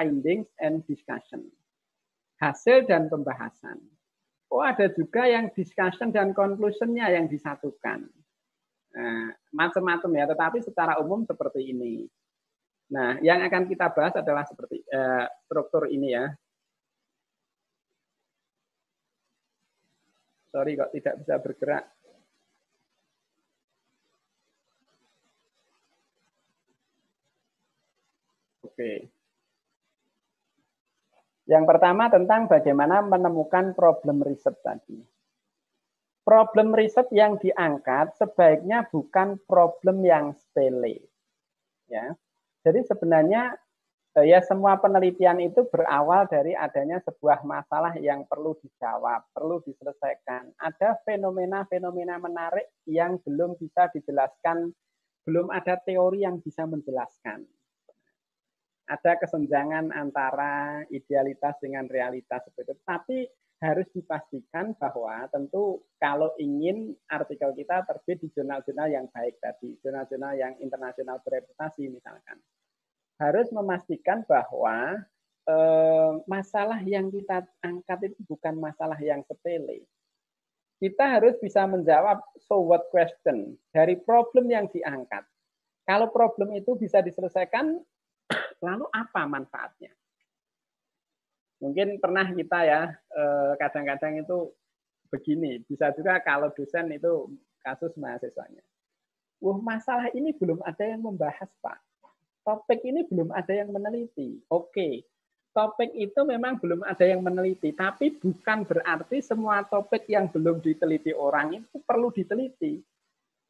findings and discussion. Hasil dan pembahasan. Oh, ada juga yang discussion dan conclusionnya yang disatukan. Nah, macam-macam ya, tetapi secara umum seperti ini. Nah, yang akan kita bahas adalah seperti uh, struktur ini ya. Sorry kok tidak bisa bergerak. Oke. Yang pertama tentang bagaimana menemukan problem riset tadi. Problem riset yang diangkat sebaiknya bukan problem yang sepele. Ya. Jadi sebenarnya eh, ya semua penelitian itu berawal dari adanya sebuah masalah yang perlu dijawab, perlu diselesaikan. Ada fenomena-fenomena menarik yang belum bisa dijelaskan, belum ada teori yang bisa menjelaskan ada kesenjangan antara idealitas dengan realitas seperti itu. Tapi harus dipastikan bahwa tentu kalau ingin artikel kita terbit di jurnal-jurnal yang baik tadi, jurnal-jurnal yang internasional bereputasi misalkan, harus memastikan bahwa eh, masalah yang kita angkat itu bukan masalah yang sepele. Kita harus bisa menjawab so what question dari problem yang diangkat. Kalau problem itu bisa diselesaikan, Lalu apa manfaatnya? Mungkin pernah kita ya eh, kadang-kadang itu begini, bisa juga kalau dosen itu kasus mahasiswanya. Wah, masalah ini belum ada yang membahas, Pak. Topik ini belum ada yang meneliti. Oke, topik itu memang belum ada yang meneliti, tapi bukan berarti semua topik yang belum diteliti orang itu perlu diteliti.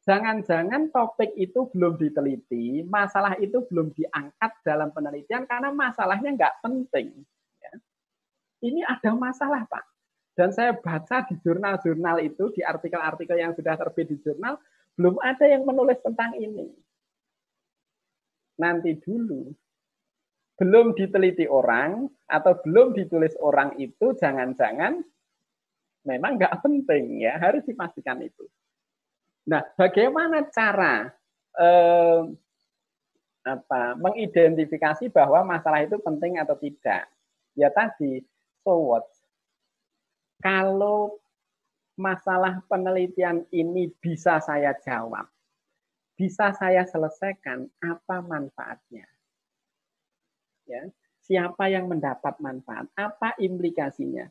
Jangan-jangan topik itu belum diteliti, masalah itu belum diangkat dalam penelitian karena masalahnya nggak penting. Ya. Ini ada masalah, Pak. Dan saya baca di jurnal-jurnal itu, di artikel-artikel yang sudah terbit di jurnal, belum ada yang menulis tentang ini. Nanti dulu, belum diteliti orang atau belum ditulis orang itu, jangan-jangan memang nggak penting ya, harus dipastikan itu. Nah, bagaimana cara eh, apa mengidentifikasi bahwa masalah itu penting atau tidak? Ya tadi, so what? Kalau masalah penelitian ini bisa saya jawab, bisa saya selesaikan, apa manfaatnya? Ya, siapa yang mendapat manfaat? Apa implikasinya?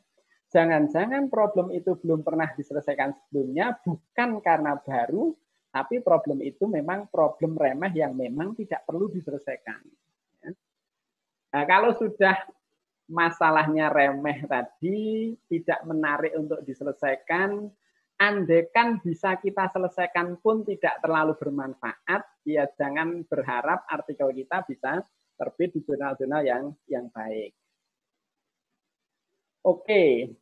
Jangan-jangan problem itu belum pernah diselesaikan sebelumnya, bukan karena baru, tapi problem itu memang problem remeh yang memang tidak perlu diselesaikan. Nah, kalau sudah masalahnya remeh tadi, tidak menarik untuk diselesaikan, andekan bisa kita selesaikan pun tidak terlalu bermanfaat, ya jangan berharap artikel kita bisa terbit di jurnal-jurnal yang yang baik. Oke,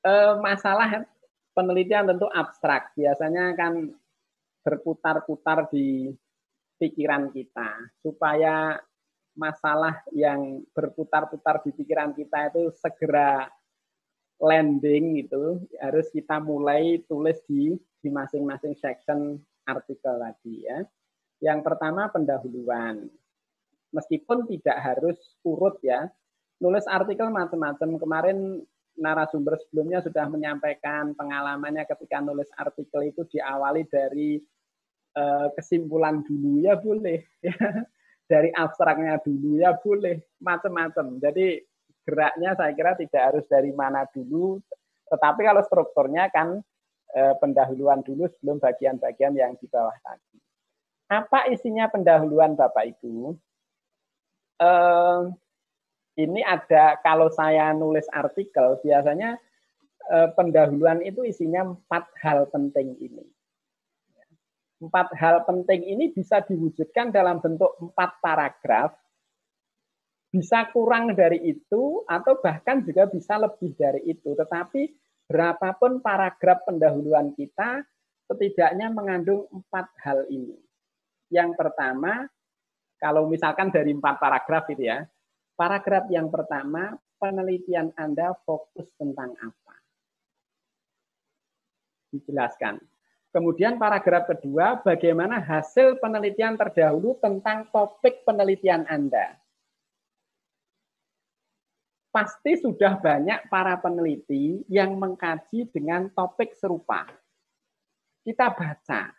e, masalah penelitian tentu abstrak. Biasanya kan berputar-putar di pikiran kita supaya masalah yang berputar-putar di pikiran kita itu segera landing itu harus kita mulai tulis di di masing-masing section artikel tadi ya. Yang pertama pendahuluan. Meskipun tidak harus urut ya, nulis artikel macam-macam. Kemarin narasumber sebelumnya sudah menyampaikan pengalamannya ketika nulis artikel itu diawali dari uh, kesimpulan dulu ya boleh, dari abstraknya dulu ya boleh, macam-macam. Jadi geraknya saya kira tidak harus dari mana dulu, tetapi kalau strukturnya kan uh, pendahuluan dulu sebelum bagian-bagian yang di bawah tadi. Apa isinya pendahuluan Bapak Ibu? Uh, ini ada kalau saya nulis artikel biasanya eh, pendahuluan itu isinya empat hal penting ini. Empat hal penting ini bisa diwujudkan dalam bentuk empat paragraf, bisa kurang dari itu atau bahkan juga bisa lebih dari itu. Tetapi berapapun paragraf pendahuluan kita setidaknya mengandung empat hal ini. Yang pertama, kalau misalkan dari empat paragraf itu ya, Paragraf yang pertama, penelitian Anda fokus tentang apa? Dijelaskan. Kemudian paragraf kedua, bagaimana hasil penelitian terdahulu tentang topik penelitian Anda. pasti sudah banyak para peneliti yang mengkaji dengan topik serupa. Kita baca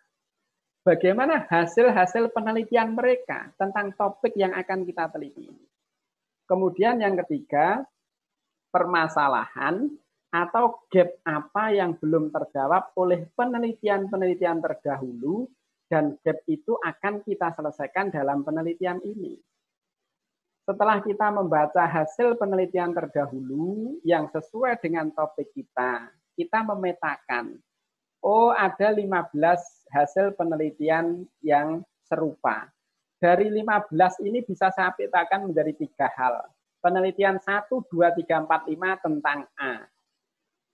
bagaimana hasil-hasil penelitian mereka tentang topik yang akan kita teliti. Kemudian yang ketiga, permasalahan atau gap apa yang belum terjawab oleh penelitian-penelitian terdahulu dan gap itu akan kita selesaikan dalam penelitian ini. Setelah kita membaca hasil penelitian terdahulu yang sesuai dengan topik kita, kita memetakan, oh ada 15 hasil penelitian yang serupa. Dari 15 ini bisa saya petakan menjadi tiga hal. Penelitian 1, 2, 3, 4, 5 tentang A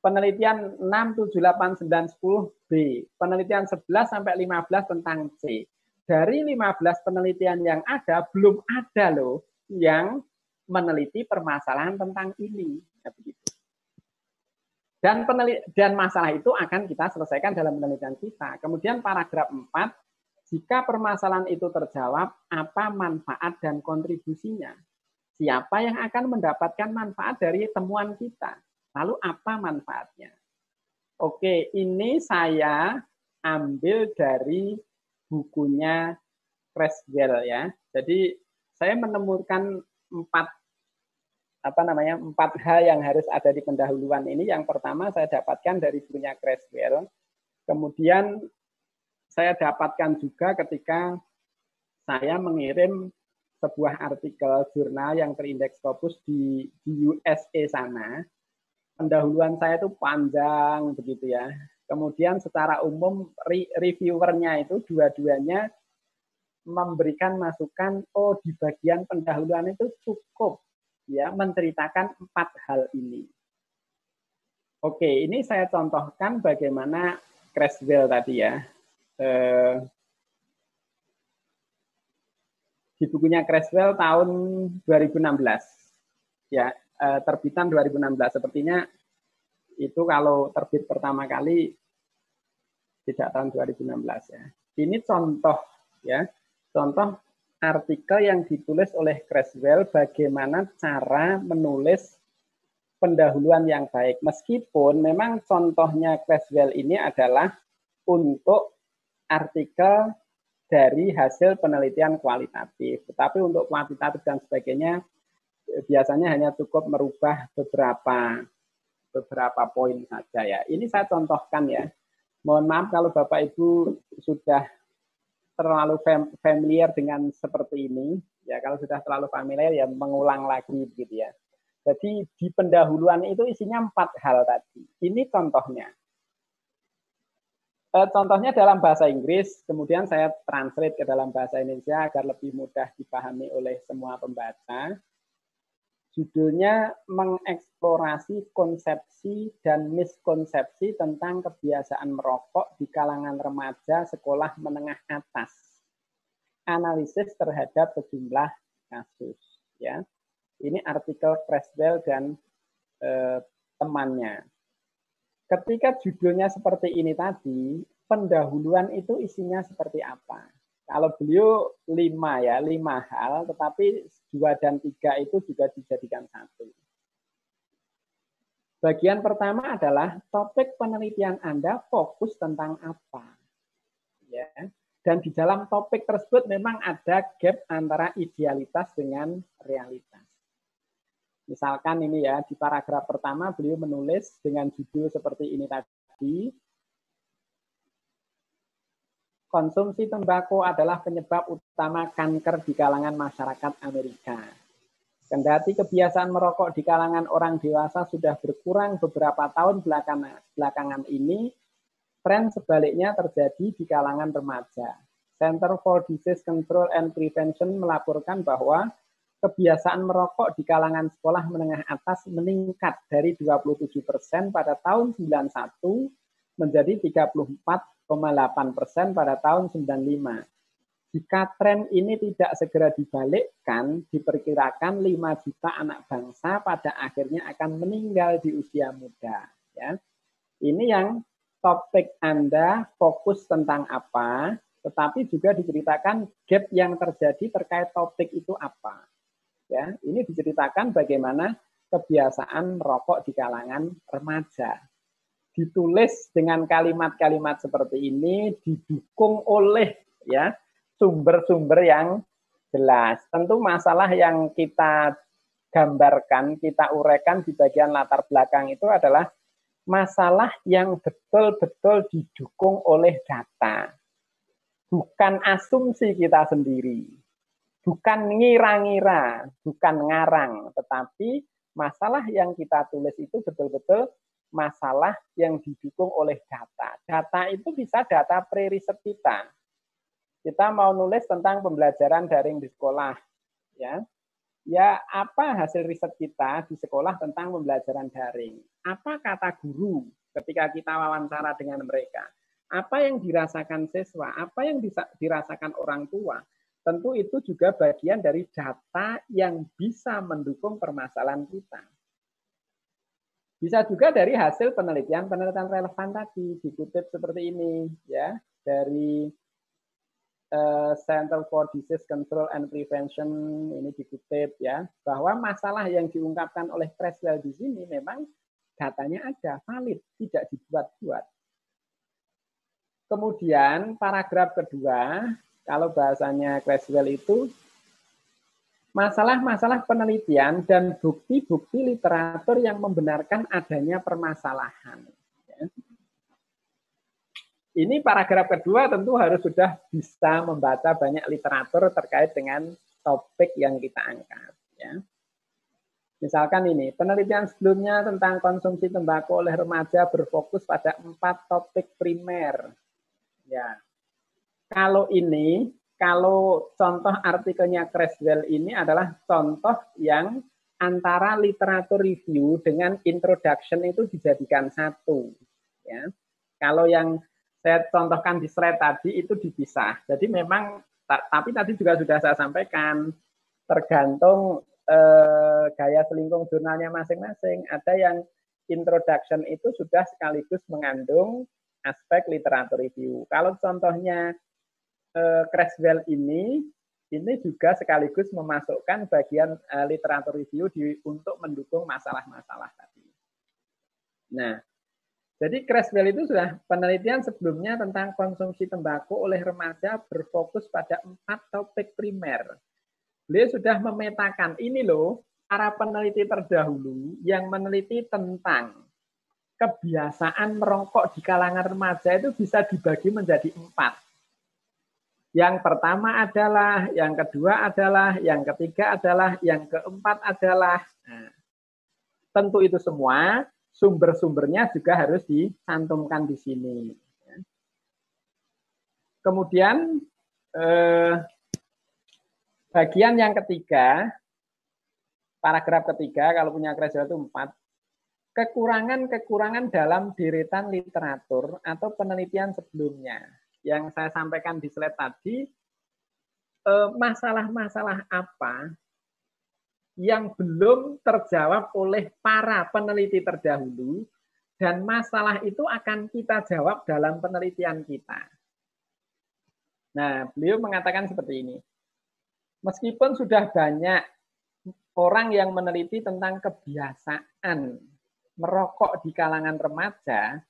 penelitian 6, 7, 8, 9, 10 B, penelitian 11 sampai 15 tentang C. Dari 15 penelitian yang ada, belum ada loh yang meneliti permasalahan tentang ini. Ya. Dan, dan masalah itu akan kita selesaikan dalam penelitian kita. Kemudian paragraf 4, jika permasalahan itu terjawab, apa manfaat dan kontribusinya? Siapa yang akan mendapatkan manfaat dari temuan kita? Lalu apa manfaatnya? Oke, ini saya ambil dari bukunya Creswell ya. Jadi saya menemukan empat apa namanya empat hal yang harus ada di pendahuluan ini. Yang pertama saya dapatkan dari bukunya Creswell. Kemudian saya dapatkan juga ketika saya mengirim sebuah artikel jurnal yang terindeks Scopus di, di USA sana pendahuluan saya itu panjang begitu ya. Kemudian secara umum re reviewernya itu dua-duanya memberikan masukan, oh di bagian pendahuluan itu cukup ya menceritakan empat hal ini. Oke, ini saya contohkan bagaimana Creswell tadi ya. Eh, di bukunya Creswell tahun 2016. Ya, eh, terbitan 2016. Sepertinya itu kalau terbit pertama kali tidak tahun 2016 ya. Ini contoh ya, contoh artikel yang ditulis oleh Creswell bagaimana cara menulis pendahuluan yang baik. Meskipun memang contohnya Creswell ini adalah untuk artikel dari hasil penelitian kualitatif. Tetapi untuk kuantitatif dan sebagainya biasanya hanya cukup merubah beberapa beberapa poin saja ya. Ini saya contohkan ya. Mohon maaf kalau Bapak Ibu sudah terlalu familiar dengan seperti ini. Ya, kalau sudah terlalu familiar ya mengulang lagi begitu ya. Jadi di pendahuluan itu isinya empat hal tadi. Ini contohnya. E, contohnya dalam bahasa Inggris, kemudian saya translate ke dalam bahasa Indonesia agar lebih mudah dipahami oleh semua pembaca. Judulnya mengeksplorasi konsepsi dan miskonsepsi tentang kebiasaan merokok di kalangan remaja sekolah menengah atas. Analisis terhadap sejumlah kasus. Ya, ini artikel Creswell dan eh, temannya. Ketika judulnya seperti ini tadi, pendahuluan itu isinya seperti apa? Kalau beliau lima ya, lima hal, tetapi dua dan tiga itu juga dijadikan satu. Bagian pertama adalah topik penelitian Anda fokus tentang apa. Ya. Dan di dalam topik tersebut memang ada gap antara idealitas dengan realitas. Misalkan ini ya, di paragraf pertama beliau menulis dengan judul seperti ini tadi, konsumsi tembakau adalah penyebab utama kanker di kalangan masyarakat Amerika. Kendati kebiasaan merokok di kalangan orang dewasa sudah berkurang beberapa tahun belakangan ini, tren sebaliknya terjadi di kalangan remaja. Center for Disease Control and Prevention melaporkan bahwa kebiasaan merokok di kalangan sekolah menengah atas meningkat dari 27 persen pada tahun 91 menjadi 34 persen pada tahun 95. Jika tren ini tidak segera dibalikkan, diperkirakan 5 juta anak bangsa pada akhirnya akan meninggal di usia muda. Ya. Ini yang topik Anda fokus tentang apa, tetapi juga diceritakan gap yang terjadi terkait topik itu apa. Ya, ini diceritakan bagaimana kebiasaan merokok di kalangan remaja. Ditulis dengan kalimat-kalimat seperti ini didukung oleh ya sumber-sumber yang jelas. Tentu masalah yang kita gambarkan, kita uraikan di bagian latar belakang itu adalah masalah yang betul-betul didukung oleh data. Bukan asumsi kita sendiri. Bukan ngira-ngira, bukan ngarang, tetapi masalah yang kita tulis itu betul-betul masalah yang didukung oleh data. Data itu bisa data pre-riset kita kita mau nulis tentang pembelajaran daring di sekolah, ya. Ya, apa hasil riset kita di sekolah tentang pembelajaran daring? Apa kata guru ketika kita wawancara dengan mereka? Apa yang dirasakan siswa? Apa yang dirasakan orang tua? Tentu itu juga bagian dari data yang bisa mendukung permasalahan kita. Bisa juga dari hasil penelitian-penelitian relevan tadi, dikutip seperti ini, ya, dari uh, Center for Disease Control and Prevention ini dikutip ya bahwa masalah yang diungkapkan oleh Creswell di sini memang datanya ada valid tidak dibuat-buat. Kemudian paragraf kedua kalau bahasanya Creswell itu masalah-masalah penelitian dan bukti-bukti literatur yang membenarkan adanya permasalahan. Ini paragraf kedua tentu harus sudah bisa membaca banyak literatur terkait dengan topik yang kita angkat. Ya. Misalkan ini, penelitian sebelumnya tentang konsumsi tembakau oleh remaja berfokus pada empat topik primer. Ya. Kalau ini, kalau contoh artikelnya Creswell ini adalah contoh yang antara literatur review dengan introduction itu dijadikan satu. Ya. Kalau yang saya contohkan di slide tadi itu dipisah. Jadi memang tapi tadi juga sudah saya sampaikan tergantung eh, gaya selingkung jurnalnya masing-masing. Ada yang introduction itu sudah sekaligus mengandung aspek literatur review. Kalau contohnya eh, Creswell ini ini juga sekaligus memasukkan bagian eh, literatur review di, untuk mendukung masalah-masalah tadi. Nah, jadi Creswell itu sudah penelitian sebelumnya tentang konsumsi tembakau oleh remaja berfokus pada empat topik primer. Beliau sudah memetakan ini loh para peneliti terdahulu yang meneliti tentang kebiasaan merokok di kalangan remaja itu bisa dibagi menjadi empat. Yang pertama adalah, yang kedua adalah, yang ketiga adalah, yang keempat adalah. Nah, tentu itu semua sumber-sumbernya juga harus dicantumkan di sini. Kemudian eh, bagian yang ketiga, paragraf ketiga kalau punya kreasi itu empat, kekurangan-kekurangan dalam deretan literatur atau penelitian sebelumnya. Yang saya sampaikan di slide tadi, eh, masalah-masalah apa yang belum terjawab oleh para peneliti terdahulu dan masalah itu akan kita jawab dalam penelitian kita. Nah, beliau mengatakan seperti ini. Meskipun sudah banyak orang yang meneliti tentang kebiasaan merokok di kalangan remaja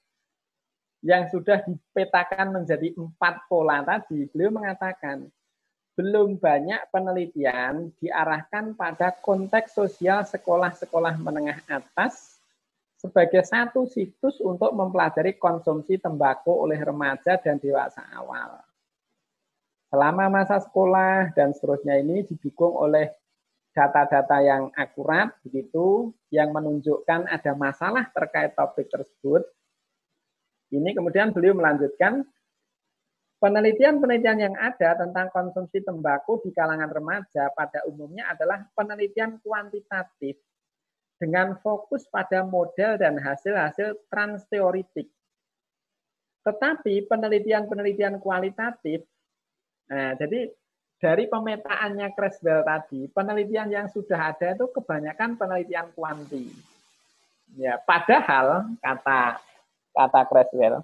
yang sudah dipetakan menjadi empat pola tadi, beliau mengatakan belum banyak penelitian diarahkan pada konteks sosial sekolah-sekolah menengah atas sebagai satu situs untuk mempelajari konsumsi tembakau oleh remaja dan dewasa awal. Selama masa sekolah dan seterusnya ini didukung oleh data-data yang akurat begitu yang menunjukkan ada masalah terkait topik tersebut. Ini kemudian beliau melanjutkan Penelitian-penelitian yang ada tentang konsumsi tembakau di kalangan remaja pada umumnya adalah penelitian kuantitatif dengan fokus pada model dan hasil-hasil transteoritik. Tetapi penelitian-penelitian kualitatif, nah jadi dari pemetaannya Creswell tadi, penelitian yang sudah ada itu kebanyakan penelitian kuanti. Ya, padahal kata kata Creswell,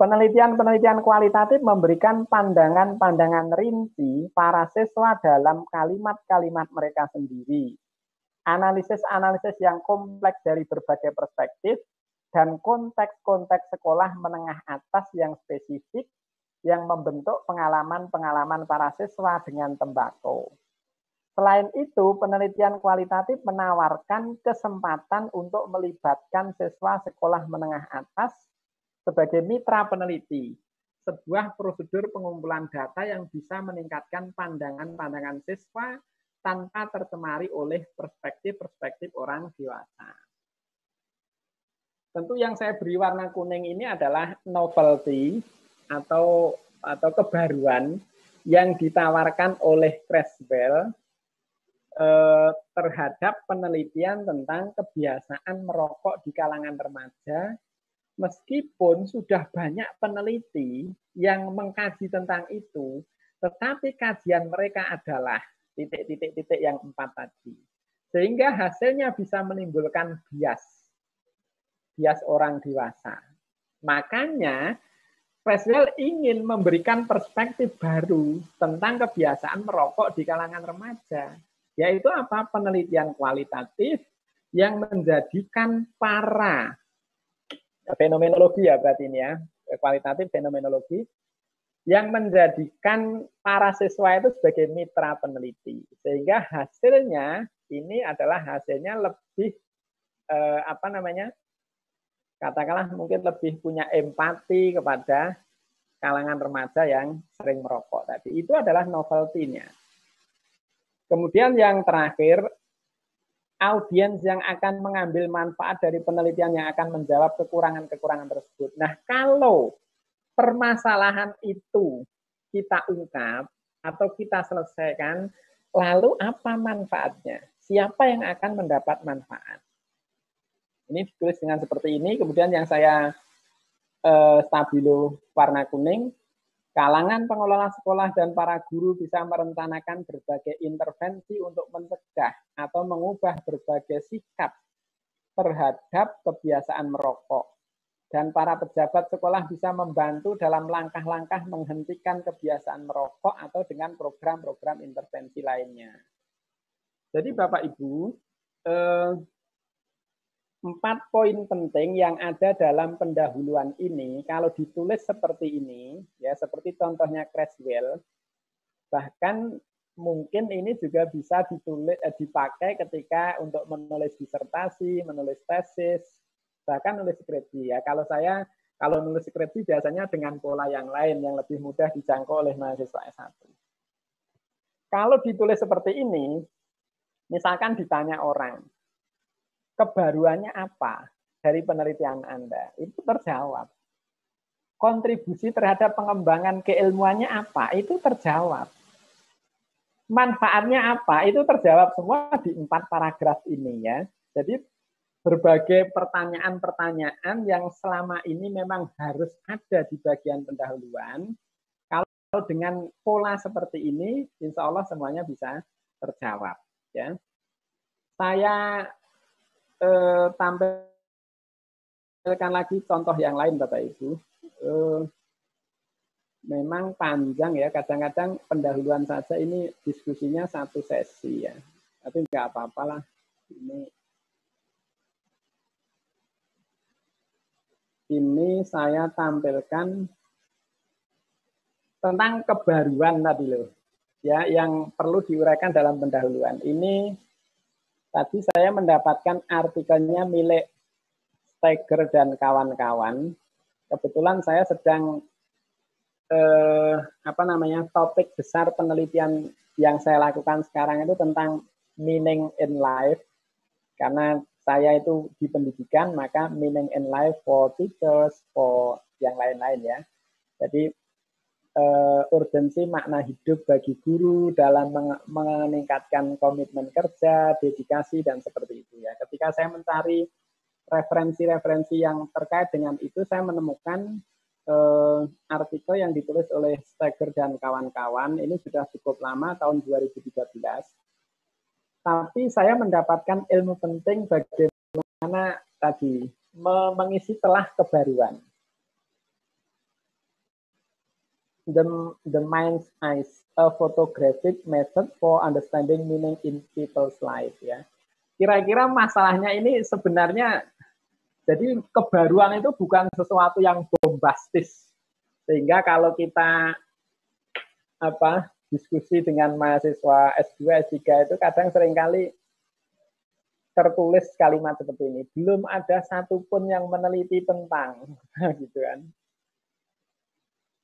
Penelitian-penelitian kualitatif memberikan pandangan-pandangan rinci para siswa dalam kalimat-kalimat mereka sendiri. Analisis-analisis yang kompleks dari berbagai perspektif dan konteks-konteks sekolah menengah atas yang spesifik yang membentuk pengalaman-pengalaman para siswa dengan tembakau. Selain itu, penelitian kualitatif menawarkan kesempatan untuk melibatkan siswa sekolah menengah atas sebagai mitra peneliti, sebuah prosedur pengumpulan data yang bisa meningkatkan pandangan-pandangan siswa tanpa tercemari oleh perspektif-perspektif orang dewasa. Tentu yang saya beri warna kuning ini adalah novelty atau atau kebaruan yang ditawarkan oleh Creswell eh, terhadap penelitian tentang kebiasaan merokok di kalangan remaja, meskipun sudah banyak peneliti yang mengkaji tentang itu, tetapi kajian mereka adalah titik-titik-titik yang empat tadi. Sehingga hasilnya bisa menimbulkan bias, bias orang dewasa. Makanya Creswell ingin memberikan perspektif baru tentang kebiasaan merokok di kalangan remaja yaitu apa? Penelitian kualitatif yang menjadikan para fenomenologi ya berarti ini ya, kualitatif fenomenologi yang menjadikan para siswa itu sebagai mitra peneliti. Sehingga hasilnya ini adalah hasilnya lebih eh, apa namanya? katakanlah mungkin lebih punya empati kepada kalangan remaja yang sering merokok tadi. Itu adalah novelty-nya. Kemudian yang terakhir, audiens yang akan mengambil manfaat dari penelitian yang akan menjawab kekurangan-kekurangan tersebut. Nah, kalau permasalahan itu kita ungkap atau kita selesaikan, lalu apa manfaatnya? Siapa yang akan mendapat manfaat? Ini ditulis dengan seperti ini, kemudian yang saya eh, stabilo warna kuning, Kalangan pengelola sekolah dan para guru bisa merencanakan berbagai intervensi untuk mencegah atau mengubah berbagai sikap terhadap kebiasaan merokok. Dan para pejabat sekolah bisa membantu dalam langkah-langkah menghentikan kebiasaan merokok atau dengan program-program intervensi lainnya. Jadi Bapak Ibu, eh, empat poin penting yang ada dalam pendahuluan ini, kalau ditulis seperti ini, ya seperti contohnya Creswell, bahkan mungkin ini juga bisa ditulis eh, dipakai ketika untuk menulis disertasi, menulis tesis, bahkan nulis skripsi ya. Kalau saya kalau nulis skripsi biasanya dengan pola yang lain yang lebih mudah dijangkau oleh mahasiswa S1. Kalau ditulis seperti ini, misalkan ditanya orang, kebaruannya apa dari penelitian Anda? Itu terjawab. Kontribusi terhadap pengembangan keilmuannya apa? Itu terjawab. Manfaatnya apa? Itu terjawab semua di empat paragraf ini ya. Jadi berbagai pertanyaan-pertanyaan yang selama ini memang harus ada di bagian pendahuluan. Kalau dengan pola seperti ini, insya Allah semuanya bisa terjawab. Ya, saya eh, tampilkan lagi contoh yang lain Bapak Ibu. Eh, memang panjang ya, kadang-kadang pendahuluan saja ini diskusinya satu sesi ya. Tapi nggak apa-apalah. Ini ini saya tampilkan tentang kebaruan tadi loh ya yang perlu diuraikan dalam pendahuluan. Ini Tadi saya mendapatkan artikelnya milik Steger dan kawan-kawan. Kebetulan saya sedang eh, apa namanya topik besar penelitian yang saya lakukan sekarang itu tentang meaning in life. Karena saya itu di pendidikan, maka meaning in life for teachers, for yang lain-lain ya. Jadi uh, urgensi makna hidup bagi guru dalam meningkatkan komitmen kerja, dedikasi dan seperti itu ya. Ketika saya mencari referensi-referensi yang terkait dengan itu, saya menemukan uh, artikel yang ditulis oleh Steger dan kawan-kawan. Ini sudah cukup lama, tahun 2013. Tapi saya mendapatkan ilmu penting bagaimana tadi mengisi telah kebaruan the, the mind's eyes, a photographic method for understanding meaning in people's life ya. kira-kira masalahnya ini sebenarnya jadi kebaruan itu bukan sesuatu yang bombastis. Sehingga kalau kita apa diskusi dengan mahasiswa S2, S3 itu kadang sering kali tertulis kalimat seperti ini. Belum ada satupun yang meneliti tentang, gitu kan.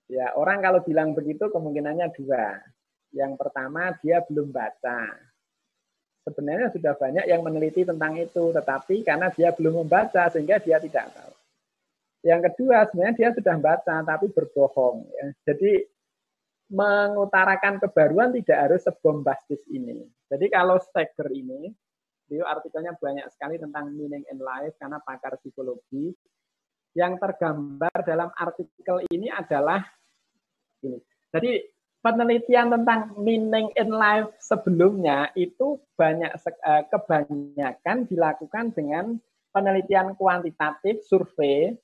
Ya, orang kalau bilang begitu kemungkinannya dua. Yang pertama, dia belum baca sebenarnya sudah banyak yang meneliti tentang itu, tetapi karena dia belum membaca sehingga dia tidak tahu. Yang kedua, sebenarnya dia sudah membaca tapi berbohong. Ya. Jadi mengutarakan kebaruan tidak harus sebombastis ini. Jadi kalau Steger ini, dia artikelnya banyak sekali tentang meaning in life karena pakar psikologi. Yang tergambar dalam artikel ini adalah ini. Jadi penelitian tentang meaning in life sebelumnya itu banyak eh, kebanyakan dilakukan dengan penelitian kuantitatif, survei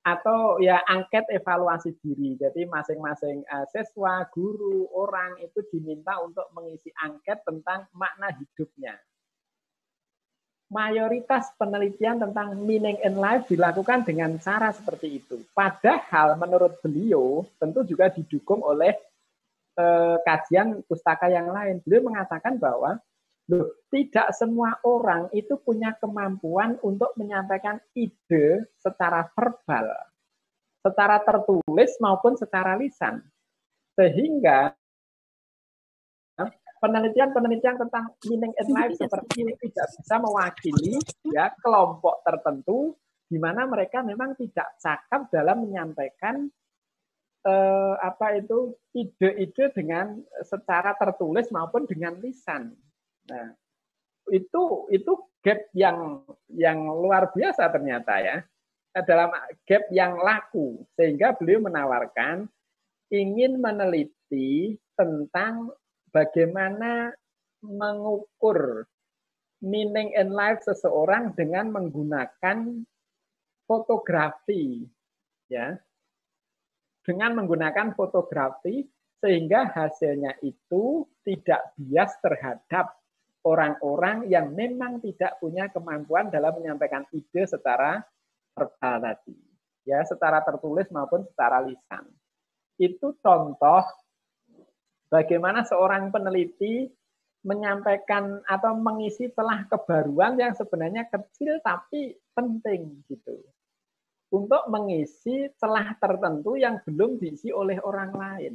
atau ya angket evaluasi diri. Jadi masing-masing uh, siswa, guru, orang itu diminta untuk mengisi angket tentang makna hidupnya. Mayoritas penelitian tentang meaning in life dilakukan dengan cara seperti itu. Padahal menurut beliau tentu juga didukung oleh eh, kajian pustaka yang lain. Beliau mengatakan bahwa loh, tidak semua orang itu punya kemampuan untuk menyampaikan ide secara verbal, secara tertulis maupun secara lisan. Sehingga penelitian-penelitian tentang meaning and life seperti ini tidak bisa mewakili ya kelompok tertentu di mana mereka memang tidak cakap dalam menyampaikan eh, apa itu ide-ide dengan secara tertulis maupun dengan lisan. Nah, itu itu gap yang yang luar biasa ternyata ya dalam gap yang laku sehingga beliau menawarkan ingin meneliti tentang bagaimana mengukur meaning and life seseorang dengan menggunakan fotografi ya dengan menggunakan fotografi sehingga hasilnya itu tidak bias terhadap orang-orang yang memang tidak punya kemampuan dalam menyampaikan ide secara verbal tadi, ya secara tertulis maupun secara lisan. Itu contoh bagaimana seorang peneliti menyampaikan atau mengisi telah kebaruan yang sebenarnya kecil tapi penting gitu untuk mengisi celah tertentu yang belum diisi oleh orang lain.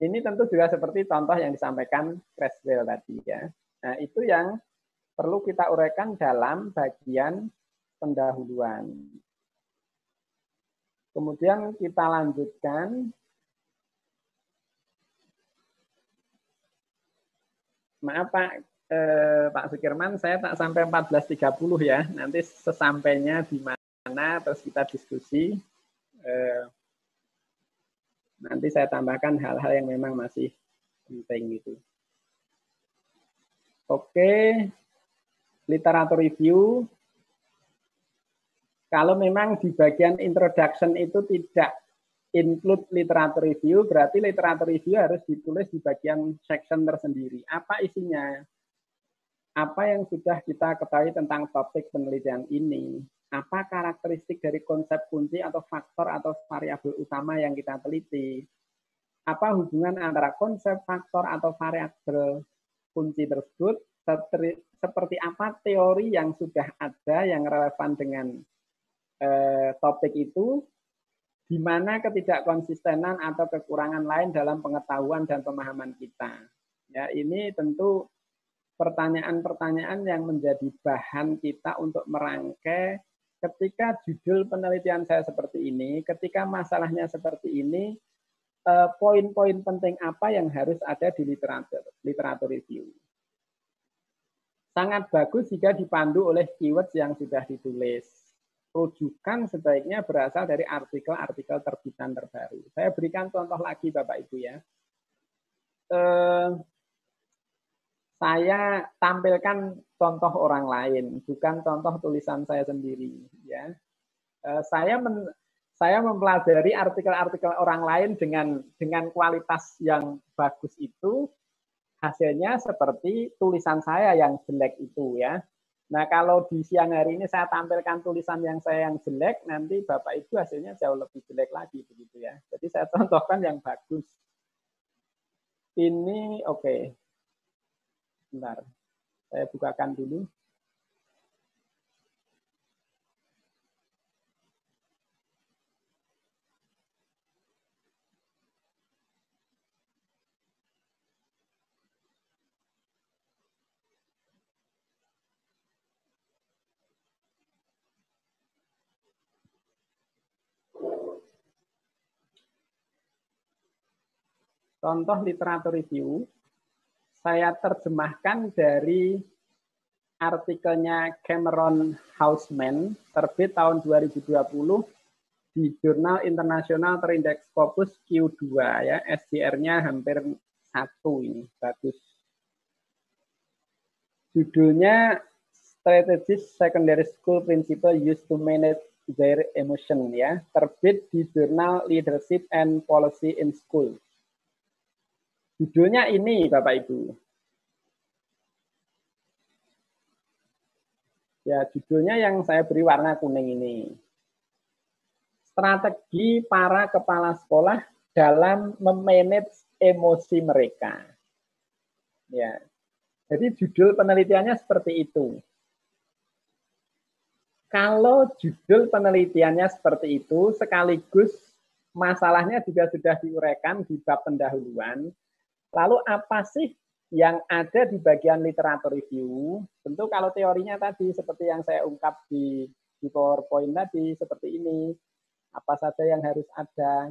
Ini tentu juga seperti contoh yang disampaikan Creswell tadi ya. Nah, itu yang perlu kita uraikan dalam bagian pendahuluan. Kemudian kita lanjutkan. Maaf Pak, eh, Pak Sukirman, saya tak sampai 14.30 ya. Nanti sesampainya di mana terus kita diskusi. Eh, nanti saya tambahkan hal-hal yang memang masih penting gitu. Oke, literatur review. Kalau memang di bagian introduction itu tidak include literatur review, berarti literatur review harus ditulis di bagian section tersendiri. Apa isinya? Apa yang sudah kita ketahui tentang topik penelitian ini? apa karakteristik dari konsep kunci atau faktor atau variabel utama yang kita teliti. Apa hubungan antara konsep, faktor, atau variabel kunci tersebut, seperti apa teori yang sudah ada yang relevan dengan eh, topik itu, di mana ketidakkonsistenan atau kekurangan lain dalam pengetahuan dan pemahaman kita. Ya, ini tentu pertanyaan-pertanyaan yang menjadi bahan kita untuk merangkai ketika judul penelitian saya seperti ini, ketika masalahnya seperti ini, eh, poin-poin penting apa yang harus ada di literatur, literatur review. Sangat bagus jika dipandu oleh keywords yang sudah ditulis. Rujukan sebaiknya berasal dari artikel-artikel terbitan terbaru. Saya berikan contoh lagi Bapak Ibu ya. Eh, saya tampilkan contoh orang lain, bukan contoh tulisan saya sendiri. Ya, eh, saya men, saya mempelajari artikel-artikel orang lain dengan dengan kualitas yang bagus itu hasilnya seperti tulisan saya yang jelek itu ya. Nah kalau di siang hari ini saya tampilkan tulisan yang saya yang jelek, nanti Bapak Ibu hasilnya jauh lebih jelek lagi begitu ya. Jadi saya contohkan yang bagus. Ini oke. Okay. Bentar. Saya bukakan dulu. Contoh literatur review, saya terjemahkan dari artikelnya Cameron Houseman, terbit tahun 2020 di Jurnal Internasional Terindeks Scopus Q2 ya, SDR-nya hampir satu ini, bagus. Judulnya Strategies Secondary School Principle Used to Manage Their Emotion ya, terbit di Jurnal Leadership and Policy in School. Judulnya ini Bapak Ibu. Ya, judulnya yang saya beri warna kuning ini. Strategi para kepala sekolah dalam memanage emosi mereka. Ya. Jadi judul penelitiannya seperti itu. Kalau judul penelitiannya seperti itu, sekaligus masalahnya juga sudah diuraikan di bab pendahuluan, Lalu apa sih yang ada di bagian literatur review? Tentu kalau teorinya tadi seperti yang saya ungkap di, di PowerPoint tadi seperti ini. Apa saja yang harus ada?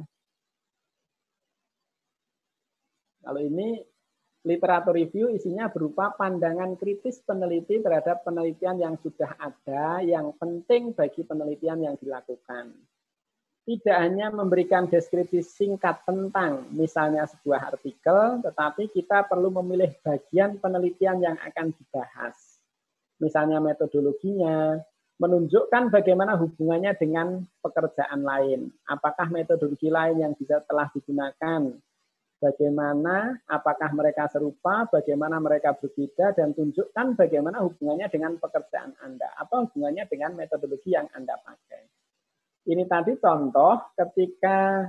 Kalau ini literatur review isinya berupa pandangan kritis peneliti terhadap penelitian yang sudah ada, yang penting bagi penelitian yang dilakukan tidak hanya memberikan deskripsi singkat tentang misalnya sebuah artikel, tetapi kita perlu memilih bagian penelitian yang akan dibahas. Misalnya metodologinya, menunjukkan bagaimana hubungannya dengan pekerjaan lain. Apakah metodologi lain yang bisa telah digunakan? Bagaimana, apakah mereka serupa, bagaimana mereka berbeda, dan tunjukkan bagaimana hubungannya dengan pekerjaan Anda. Apa hubungannya dengan metodologi yang Anda pakai. Ini tadi contoh ketika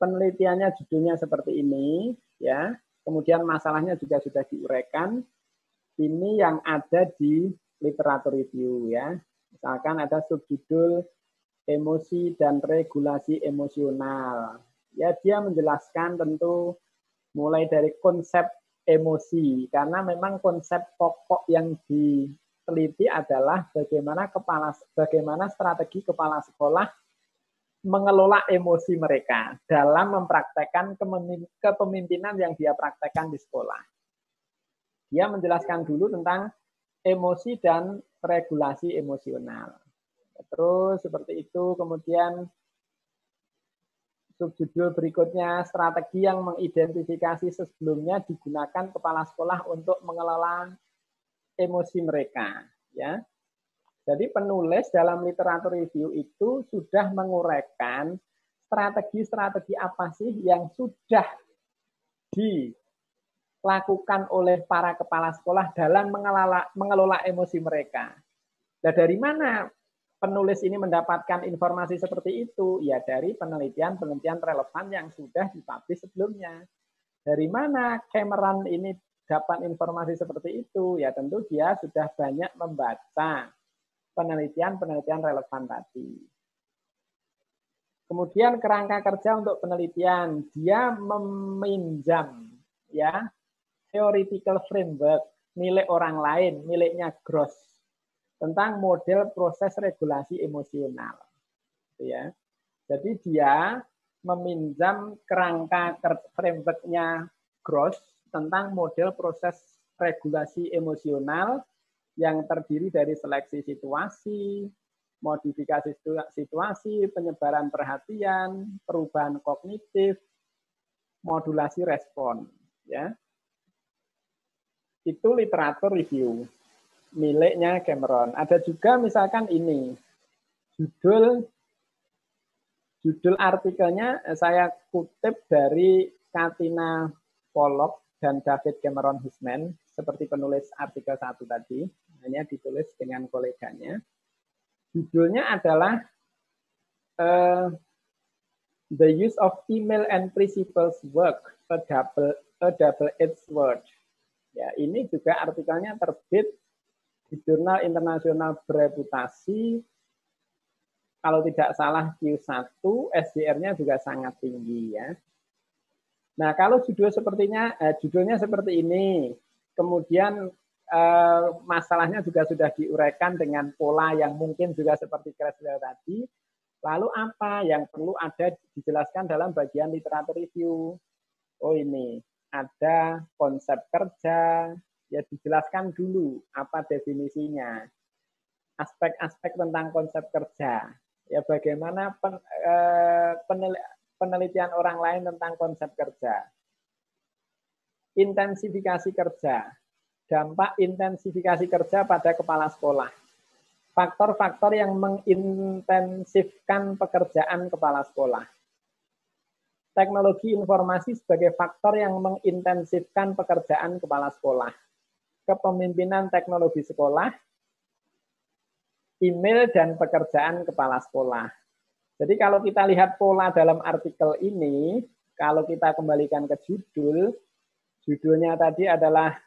penelitiannya judulnya seperti ini, ya. Kemudian masalahnya juga sudah diuraikan. Ini yang ada di literatur review, ya. Misalkan ada subjudul emosi dan regulasi emosional. Ya, dia menjelaskan tentu mulai dari konsep emosi karena memang konsep pokok yang di teliti adalah bagaimana kepala bagaimana strategi kepala sekolah mengelola emosi mereka dalam mempraktekkan kepemimpinan yang dia praktekkan di sekolah. Dia menjelaskan dulu tentang emosi dan regulasi emosional. Terus seperti itu, kemudian subjudul berikutnya strategi yang mengidentifikasi sebelumnya digunakan kepala sekolah untuk mengelola emosi mereka ya. Jadi penulis dalam literatur review itu sudah menguraikan strategi-strategi apa sih yang sudah dilakukan oleh para kepala sekolah dalam mengelola, mengelola emosi mereka. Nah, dari mana penulis ini mendapatkan informasi seperti itu? Ya dari penelitian-penelitian relevan yang sudah dipublish sebelumnya. Dari mana Cameron ini dapat informasi seperti itu, ya tentu dia sudah banyak membaca penelitian-penelitian relevan tadi. Kemudian kerangka kerja untuk penelitian, dia meminjam ya theoretical framework milik orang lain, miliknya Gross tentang model proses regulasi emosional. Ya. Jadi dia meminjam kerangka frameworknya Gross tentang model proses regulasi emosional yang terdiri dari seleksi situasi, modifikasi situasi, penyebaran perhatian, perubahan kognitif, modulasi respon, ya. Itu literatur review miliknya Cameron. Ada juga misalkan ini judul judul artikelnya saya kutip dari Katina Pollock dan David Cameron Husman, seperti penulis artikel satu tadi, hanya ditulis dengan koleganya. Judulnya adalah uh, The Use of Email and Principles Work, a double a double-edged sword. Ya, ini juga artikelnya terbit di jurnal internasional bereputasi kalau tidak salah Q1, SDR-nya juga sangat tinggi ya. Nah, kalau judul sepertinya eh, judulnya seperti ini, kemudian eh, masalahnya juga sudah diuraikan dengan pola yang mungkin juga seperti Kressler tadi. Lalu apa yang perlu ada dijelaskan dalam bagian literatur review? Oh ini, ada konsep kerja, ya dijelaskan dulu apa definisinya. Aspek-aspek tentang konsep kerja ya bagaimana pen, eh, penelitian orang lain tentang konsep kerja. Intensifikasi kerja, dampak intensifikasi kerja pada kepala sekolah. Faktor-faktor yang mengintensifkan pekerjaan kepala sekolah. Teknologi informasi sebagai faktor yang mengintensifkan pekerjaan kepala sekolah. Kepemimpinan teknologi sekolah, email dan pekerjaan kepala sekolah. Jadi kalau kita lihat pola dalam artikel ini, kalau kita kembalikan ke judul, judulnya tadi adalah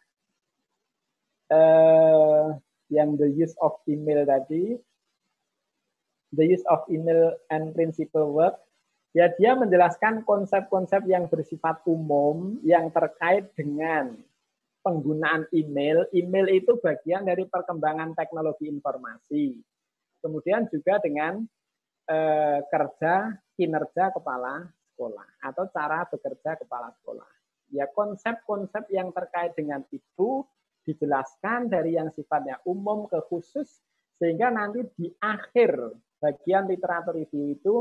eh, yang the use of email tadi, the use of email and principle work, ya dia menjelaskan konsep-konsep yang bersifat umum yang terkait dengan penggunaan email. Email itu bagian dari perkembangan teknologi informasi. Kemudian juga dengan eh, kerja kinerja kepala sekolah atau cara bekerja kepala sekolah. Ya konsep-konsep yang terkait dengan itu dijelaskan dari yang sifatnya umum ke khusus sehingga nanti di akhir bagian literatur review itu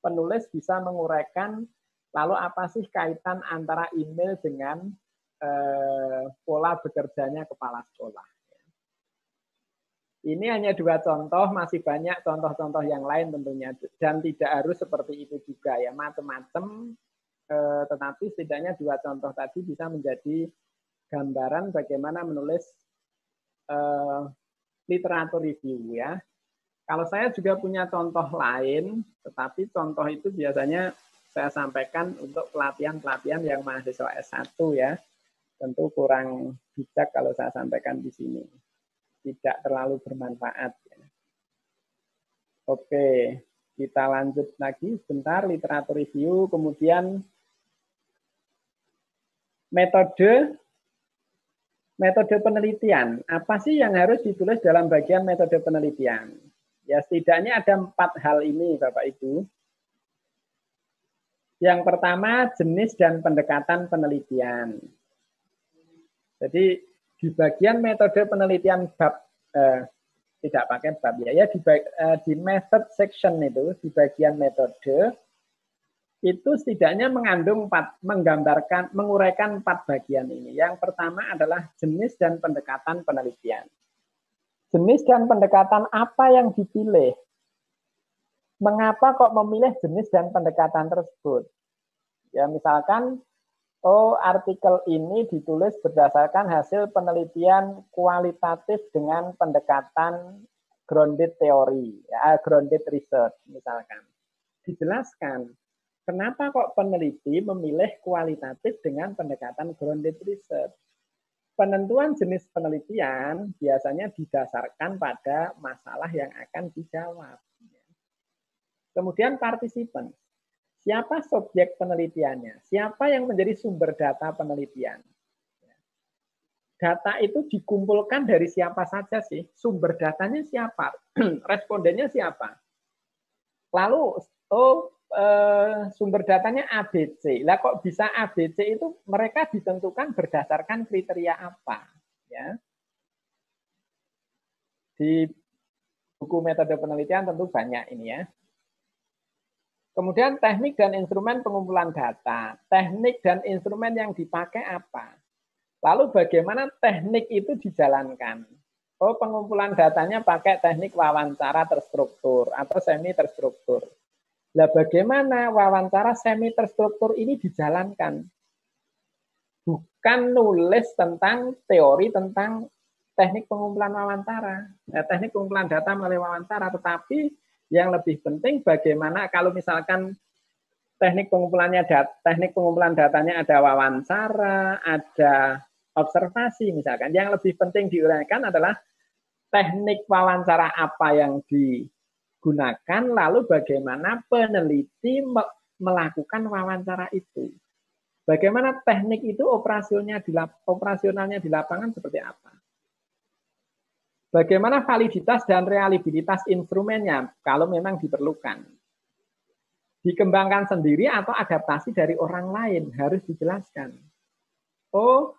penulis bisa menguraikan lalu apa sih kaitan antara email dengan eh, pola bekerjanya kepala sekolah. Ini hanya dua contoh, masih banyak contoh-contoh yang lain tentunya. Dan tidak harus seperti itu juga ya, macam-macam. Eh, tetapi setidaknya dua contoh tadi bisa menjadi gambaran bagaimana menulis eh, literatur review ya. Kalau saya juga punya contoh lain, tetapi contoh itu biasanya saya sampaikan untuk pelatihan-pelatihan yang mahasiswa S1 ya tentu kurang bijak kalau saya sampaikan di sini. Tidak terlalu bermanfaat. Ya. Oke, kita lanjut lagi sebentar literatur review, kemudian metode metode penelitian. Apa sih yang harus ditulis dalam bagian metode penelitian? Ya setidaknya ada empat hal ini Bapak Ibu. Yang pertama jenis dan pendekatan penelitian. Jadi di bagian metode penelitian bab eh, tidak pakai bab ya, ya di, eh, di method section itu di bagian metode itu setidaknya mengandung empat, menggambarkan, menguraikan empat bagian ini. Yang pertama adalah jenis dan pendekatan penelitian. Jenis dan pendekatan apa yang dipilih? Mengapa kok memilih jenis dan pendekatan tersebut? Ya misalkan Oh, artikel ini ditulis berdasarkan hasil penelitian kualitatif dengan pendekatan grounded theory, ya, grounded research misalkan. Dijelaskan kenapa kok peneliti memilih kualitatif dengan pendekatan grounded research. Penentuan jenis penelitian biasanya didasarkan pada masalah yang akan dijawab. Kemudian partisipan. Siapa subjek penelitiannya? Siapa yang menjadi sumber data penelitian? Data itu dikumpulkan dari siapa saja sih? Sumber datanya siapa? Respondennya siapa? Lalu, oh eh, sumber datanya ABC. Lah kok bisa ABC itu mereka ditentukan berdasarkan kriteria apa? Ya. Di buku metode penelitian tentu banyak ini ya. Kemudian teknik dan instrumen pengumpulan data. Teknik dan instrumen yang dipakai apa? Lalu bagaimana teknik itu dijalankan? Oh, pengumpulan datanya pakai teknik wawancara terstruktur atau semi terstruktur. Lah bagaimana wawancara semi terstruktur ini dijalankan? bukan nulis tentang teori tentang teknik pengumpulan wawancara, ya, teknik pengumpulan data melalui wawancara, tetapi yang lebih penting bagaimana kalau misalkan teknik pengumpulannya data, teknik pengumpulan datanya ada wawancara, ada observasi misalkan. Yang lebih penting diuraikan adalah teknik wawancara apa yang digunakan, lalu bagaimana peneliti melakukan wawancara itu. Bagaimana teknik itu operasionalnya di, operasionalnya di lapangan seperti apa? Bagaimana validitas dan reliabilitas instrumennya kalau memang diperlukan? Dikembangkan sendiri atau adaptasi dari orang lain harus dijelaskan. Oh,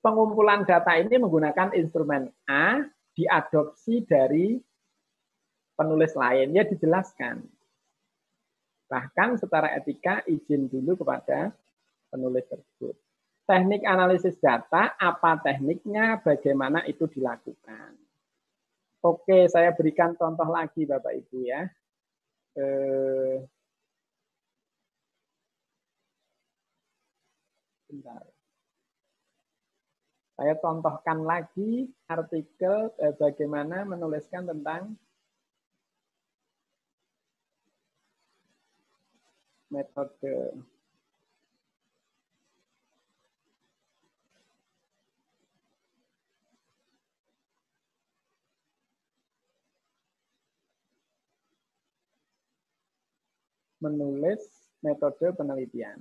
pengumpulan data ini menggunakan instrumen A diadopsi dari penulis lain, ya dijelaskan. Bahkan secara etika izin dulu kepada penulis tersebut. Teknik analisis data, apa tekniknya, bagaimana itu dilakukan. Oke, saya berikan contoh lagi Bapak Ibu ya. Eh, bentar. Saya contohkan lagi artikel eh, bagaimana menuliskan tentang metode menulis metode penelitian.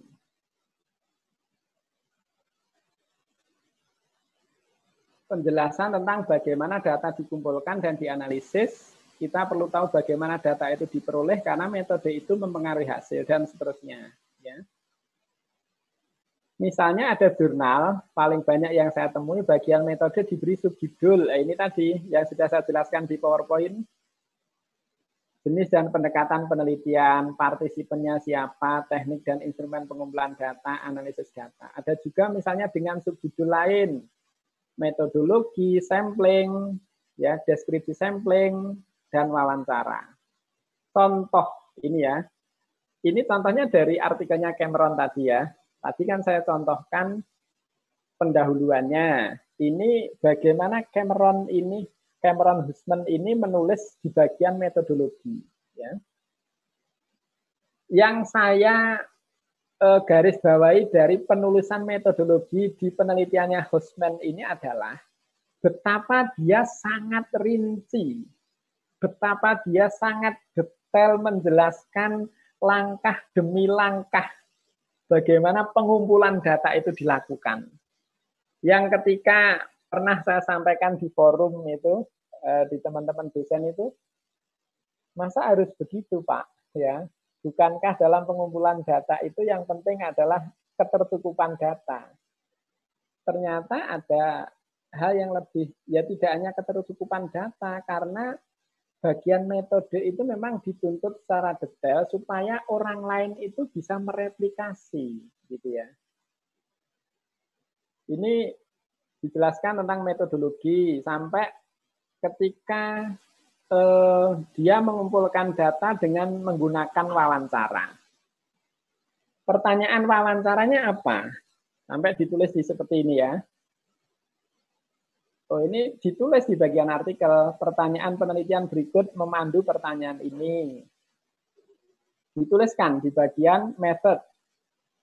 Penjelasan tentang bagaimana data dikumpulkan dan dianalisis kita perlu tahu bagaimana data itu diperoleh karena metode itu mempengaruhi hasil dan seterusnya. Ya. Misalnya ada jurnal, paling banyak yang saya temui bagian metode diberi subjudul. Nah, ini tadi yang sudah saya jelaskan di PowerPoint. Jenis dan pendekatan penelitian, partisipannya siapa, teknik dan instrumen pengumpulan data, analisis data. Ada juga misalnya dengan subjudul lain, metodologi, sampling, ya, deskripsi sampling, dan wawancara. Contoh ini ya, ini contohnya dari artikelnya Cameron tadi ya. Tadi kan saya contohkan pendahuluannya. Ini bagaimana Cameron ini, Cameron Husman ini menulis di bagian metodologi. Ya. Yang saya eh, garis bawahi dari penulisan metodologi di penelitiannya Husman ini adalah betapa dia sangat rinci betapa dia sangat detail menjelaskan langkah demi langkah bagaimana pengumpulan data itu dilakukan. Yang ketika pernah saya sampaikan di forum itu, eh, di teman-teman dosen itu, masa harus begitu Pak? Ya, bukankah dalam pengumpulan data itu yang penting adalah ketertutupan data? Ternyata ada hal yang lebih, ya tidak hanya ketertutupan data, karena bagian metode itu memang dituntut secara detail supaya orang lain itu bisa mereplikasi gitu ya. Ini dijelaskan tentang metodologi sampai ketika eh, dia mengumpulkan data dengan menggunakan wawancara. Pertanyaan wawancaranya apa? Sampai ditulis di seperti ini ya. Oh, ini ditulis di bagian artikel. Pertanyaan penelitian berikut memandu pertanyaan ini. Dituliskan di bagian method.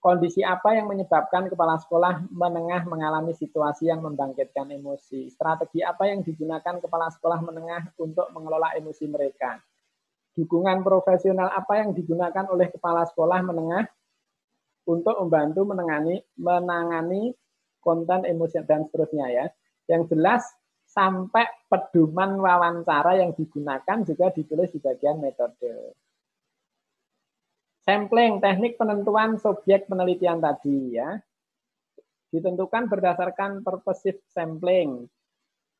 Kondisi apa yang menyebabkan kepala sekolah menengah mengalami situasi yang membangkitkan emosi? Strategi apa yang digunakan kepala sekolah menengah untuk mengelola emosi mereka? Dukungan profesional apa yang digunakan oleh kepala sekolah menengah untuk membantu menangani, menangani konten emosi dan seterusnya ya. Yang jelas sampai pedoman wawancara yang digunakan juga ditulis di bagian metode. Sampling, teknik penentuan subjek penelitian tadi ya. Ditentukan berdasarkan purposive sampling.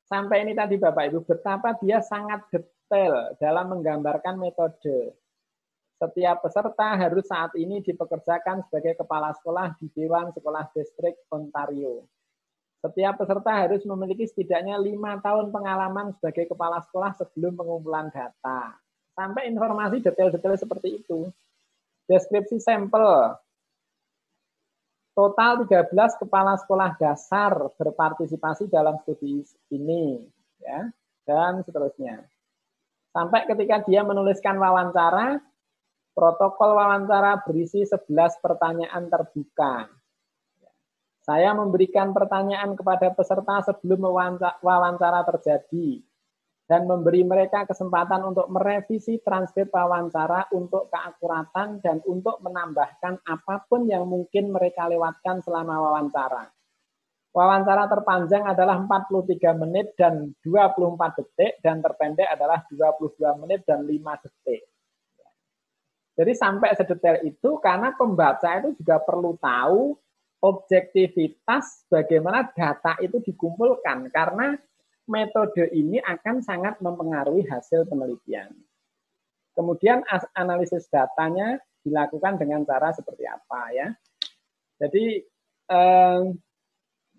Sampai ini tadi Bapak Ibu, betapa dia sangat detail dalam menggambarkan metode. Setiap peserta harus saat ini dipekerjakan sebagai kepala sekolah di Dewan Sekolah Distrik Ontario. Setiap peserta harus memiliki setidaknya lima tahun pengalaman sebagai kepala sekolah sebelum pengumpulan data. Sampai informasi detail-detail seperti itu. Deskripsi sampel. Total 13 kepala sekolah dasar berpartisipasi dalam studi ini, ya, dan seterusnya. Sampai ketika dia menuliskan wawancara, protokol wawancara berisi 11 pertanyaan terbuka. Saya memberikan pertanyaan kepada peserta sebelum wawancara terjadi dan memberi mereka kesempatan untuk merevisi transkrip wawancara untuk keakuratan dan untuk menambahkan apa pun yang mungkin mereka lewatkan selama wawancara. Wawancara terpanjang adalah 43 menit dan 24 detik dan terpendek adalah 22 menit dan 5 detik. Jadi sampai sedetail itu karena pembaca itu juga perlu tahu objektivitas bagaimana data itu dikumpulkan karena metode ini akan sangat mempengaruhi hasil penelitian. Kemudian analisis datanya dilakukan dengan cara seperti apa ya. Jadi eh,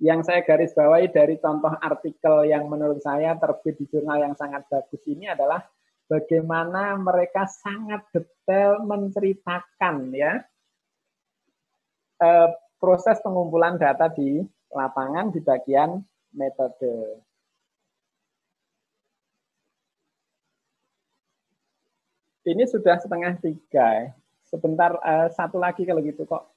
yang saya garis bawahi dari contoh artikel yang menurut saya terbit di jurnal yang sangat bagus ini adalah bagaimana mereka sangat detail menceritakan ya eh, proses pengumpulan data di lapangan di bagian metode. Ini sudah setengah tiga. Sebentar, uh, satu lagi kalau gitu kok.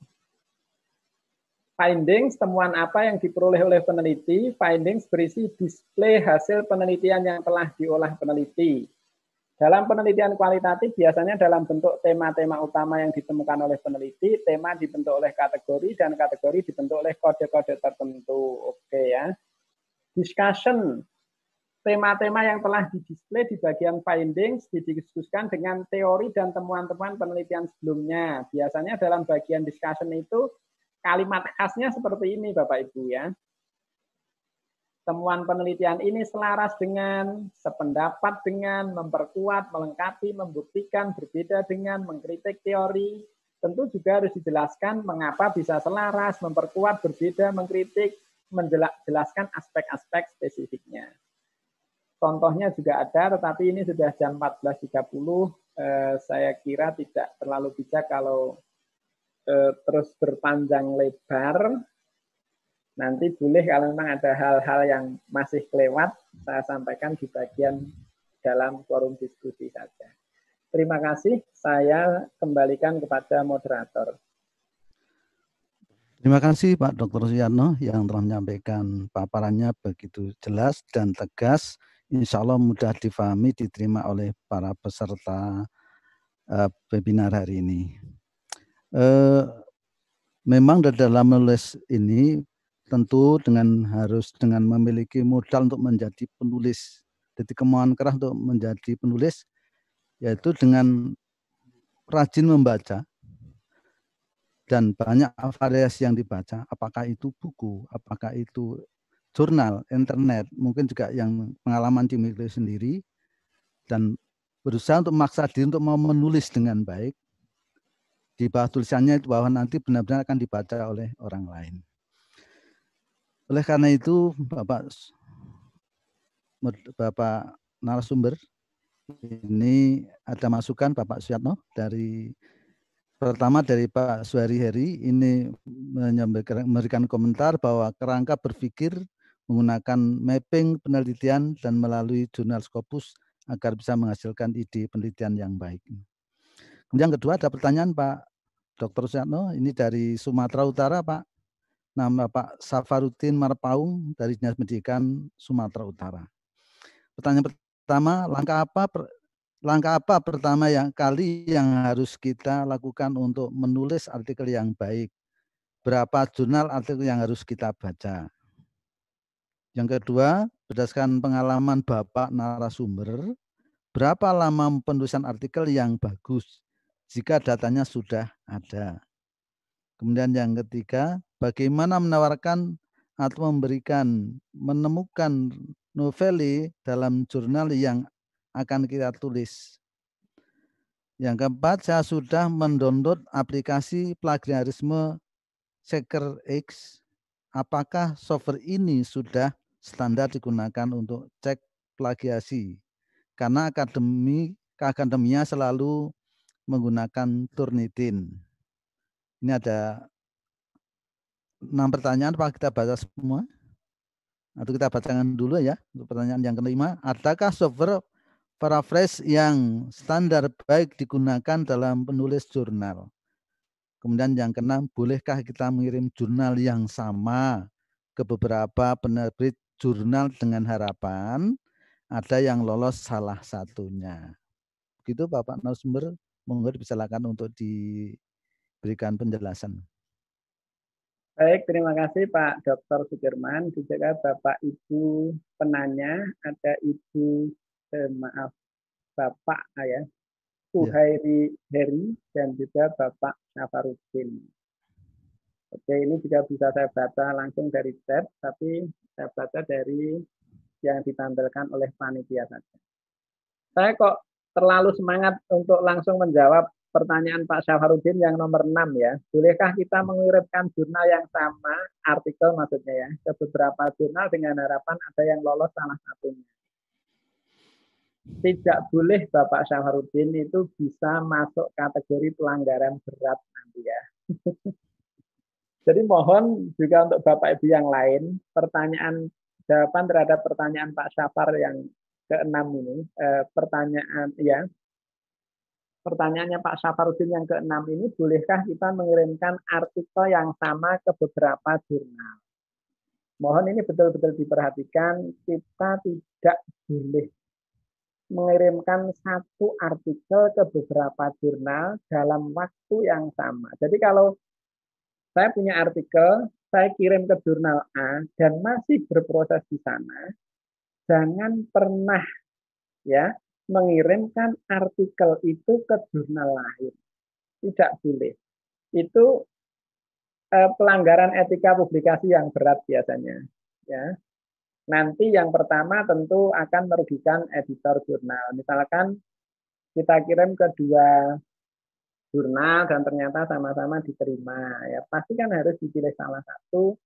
Findings, temuan apa yang diperoleh oleh peneliti. Findings berisi display hasil penelitian yang telah diolah peneliti. Dalam penelitian kualitatif biasanya dalam bentuk tema-tema utama yang ditemukan oleh peneliti, tema dibentuk oleh kategori, dan kategori dibentuk oleh kode-kode tertentu. Oke ya. Discussion, tema-tema yang telah didisplay di bagian findings didiskusikan dengan teori dan temuan-temuan penelitian sebelumnya. Biasanya dalam bagian discussion itu kalimat khasnya seperti ini Bapak Ibu ya. Temuan penelitian ini selaras dengan, sependapat dengan, memperkuat, melengkapi, membuktikan, berbeda dengan, mengkritik teori. Tentu juga harus dijelaskan mengapa bisa selaras, memperkuat, berbeda, mengkritik, menjelaskan aspek-aspek spesifiknya. Contohnya juga ada, tetapi ini sudah jam 14.30. Eh, saya kira tidak terlalu bijak kalau eh, terus berpanjang lebar. Nanti boleh kalau memang ada hal-hal yang masih kelewat, saya sampaikan di bagian dalam forum diskusi saja. Terima kasih, saya kembalikan kepada moderator. Terima kasih Pak Dr. Suyarno yang telah menyampaikan paparannya begitu jelas dan tegas insya Allah mudah difahami, diterima oleh para peserta uh, webinar hari ini. Uh, memang dalam menulis ini tentu dengan harus dengan memiliki modal untuk menjadi penulis. Jadi kemauan keras untuk menjadi penulis yaitu dengan rajin membaca dan banyak variasi yang dibaca, apakah itu buku, apakah itu jurnal, internet, mungkin juga yang pengalaman dimiliki sendiri dan berusaha untuk memaksa diri untuk mau menulis dengan baik di bawah tulisannya itu bahwa nanti benar-benar akan dibaca oleh orang lain. Oleh karena itu, Bapak Bapak narasumber ini ada masukan Bapak Suyatno dari pertama dari Pak Suhari Heri ini memberikan komentar bahwa kerangka berpikir menggunakan mapping penelitian dan melalui jurnal Scopus agar bisa menghasilkan ide penelitian yang baik. Kemudian kedua ada pertanyaan Pak Dr. Suyatno, ini dari Sumatera Utara Pak. Nama Pak Safaruddin Marpaung dari Dinas Pendidikan Sumatera Utara. Pertanyaan pertama, langkah apa langkah apa pertama yang kali yang harus kita lakukan untuk menulis artikel yang baik? Berapa jurnal artikel yang harus kita baca? Yang kedua, berdasarkan pengalaman Bapak narasumber, berapa lama penulisan artikel yang bagus jika datanya sudah ada. Kemudian yang ketiga, bagaimana menawarkan atau memberikan, menemukan noveli dalam jurnal yang akan kita tulis. Yang keempat, saya sudah mendownload aplikasi plagiarisme Seeker X. Apakah software ini sudah standar digunakan untuk cek plagiasi. Karena akademi keakademia selalu menggunakan Turnitin. Ini ada enam pertanyaan, apa kita baca semua? Atau kita bacakan dulu ya untuk pertanyaan yang kelima. Adakah software paraphrase yang standar baik digunakan dalam penulis jurnal? Kemudian yang keenam, bolehkah kita mengirim jurnal yang sama ke beberapa penerbit jurnal dengan harapan ada yang lolos salah satunya. Begitu Bapak narasumber, monggo dipersilakan untuk diberikan penjelasan. Baik, terima kasih Pak Dr. Sudirman, juga Bapak Ibu penanya, ada Ibu, eh, maaf, Bapak ah, ya, Suhairi Heri, dan juga Bapak Nafarudin. Oke, ini juga bisa saya baca langsung dari chat, tapi saya baca dari yang ditampilkan oleh panitia saja. Saya kok terlalu semangat untuk langsung menjawab pertanyaan Pak Syafarudin yang nomor 6 ya. Bolehkah kita mengirimkan jurnal yang sama, artikel maksudnya ya, ke beberapa jurnal dengan harapan ada yang lolos salah satunya? Tidak boleh Bapak Syafarudin itu bisa masuk kategori pelanggaran berat nanti ya. Jadi mohon juga untuk Bapak Ibu yang lain, pertanyaan jawaban terhadap pertanyaan Pak Syafar yang keenam ini, eh, pertanyaan ya, pertanyaannya Pak Syafarudin yang keenam ini, bolehkah kita mengirimkan artikel yang sama ke beberapa jurnal? Mohon ini betul-betul diperhatikan, kita tidak boleh mengirimkan satu artikel ke beberapa jurnal dalam waktu yang sama. Jadi kalau saya punya artikel, saya kirim ke jurnal A dan masih berproses di sana, jangan pernah ya mengirimkan artikel itu ke jurnal lain. Tidak boleh. Itu eh, pelanggaran etika publikasi yang berat biasanya, ya. Nanti yang pertama tentu akan merugikan editor jurnal. Misalkan kita kirim ke dua jurnal dan ternyata sama-sama diterima. Ya pasti kan harus dipilih salah satu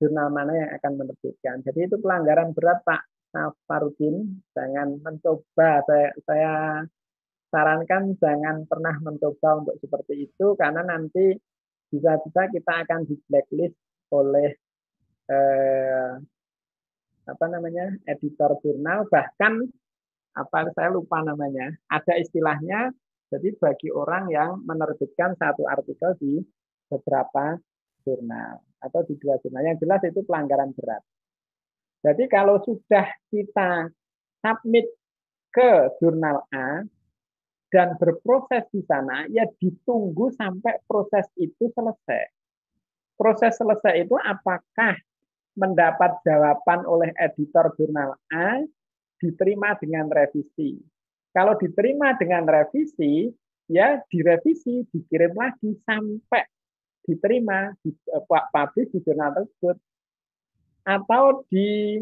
jurnal mana yang akan menerbitkan. Jadi itu pelanggaran berat Pak Safarudin jangan mencoba. Saya saya sarankan jangan pernah mencoba untuk seperti itu karena nanti bisa-bisa kita akan di blacklist oleh eh, apa namanya editor jurnal. Bahkan apa saya lupa namanya. Ada istilahnya jadi bagi orang yang menerbitkan satu artikel di beberapa jurnal atau di dua jurnal, yang jelas itu pelanggaran berat. Jadi kalau sudah kita submit ke jurnal A dan berproses di sana, ya ditunggu sampai proses itu selesai. Proses selesai itu apakah mendapat jawaban oleh editor jurnal A diterima dengan revisi. Kalau diterima dengan revisi, ya direvisi, dikirim lagi sampai diterima, di, uh, publish di jurnal tersebut. Atau di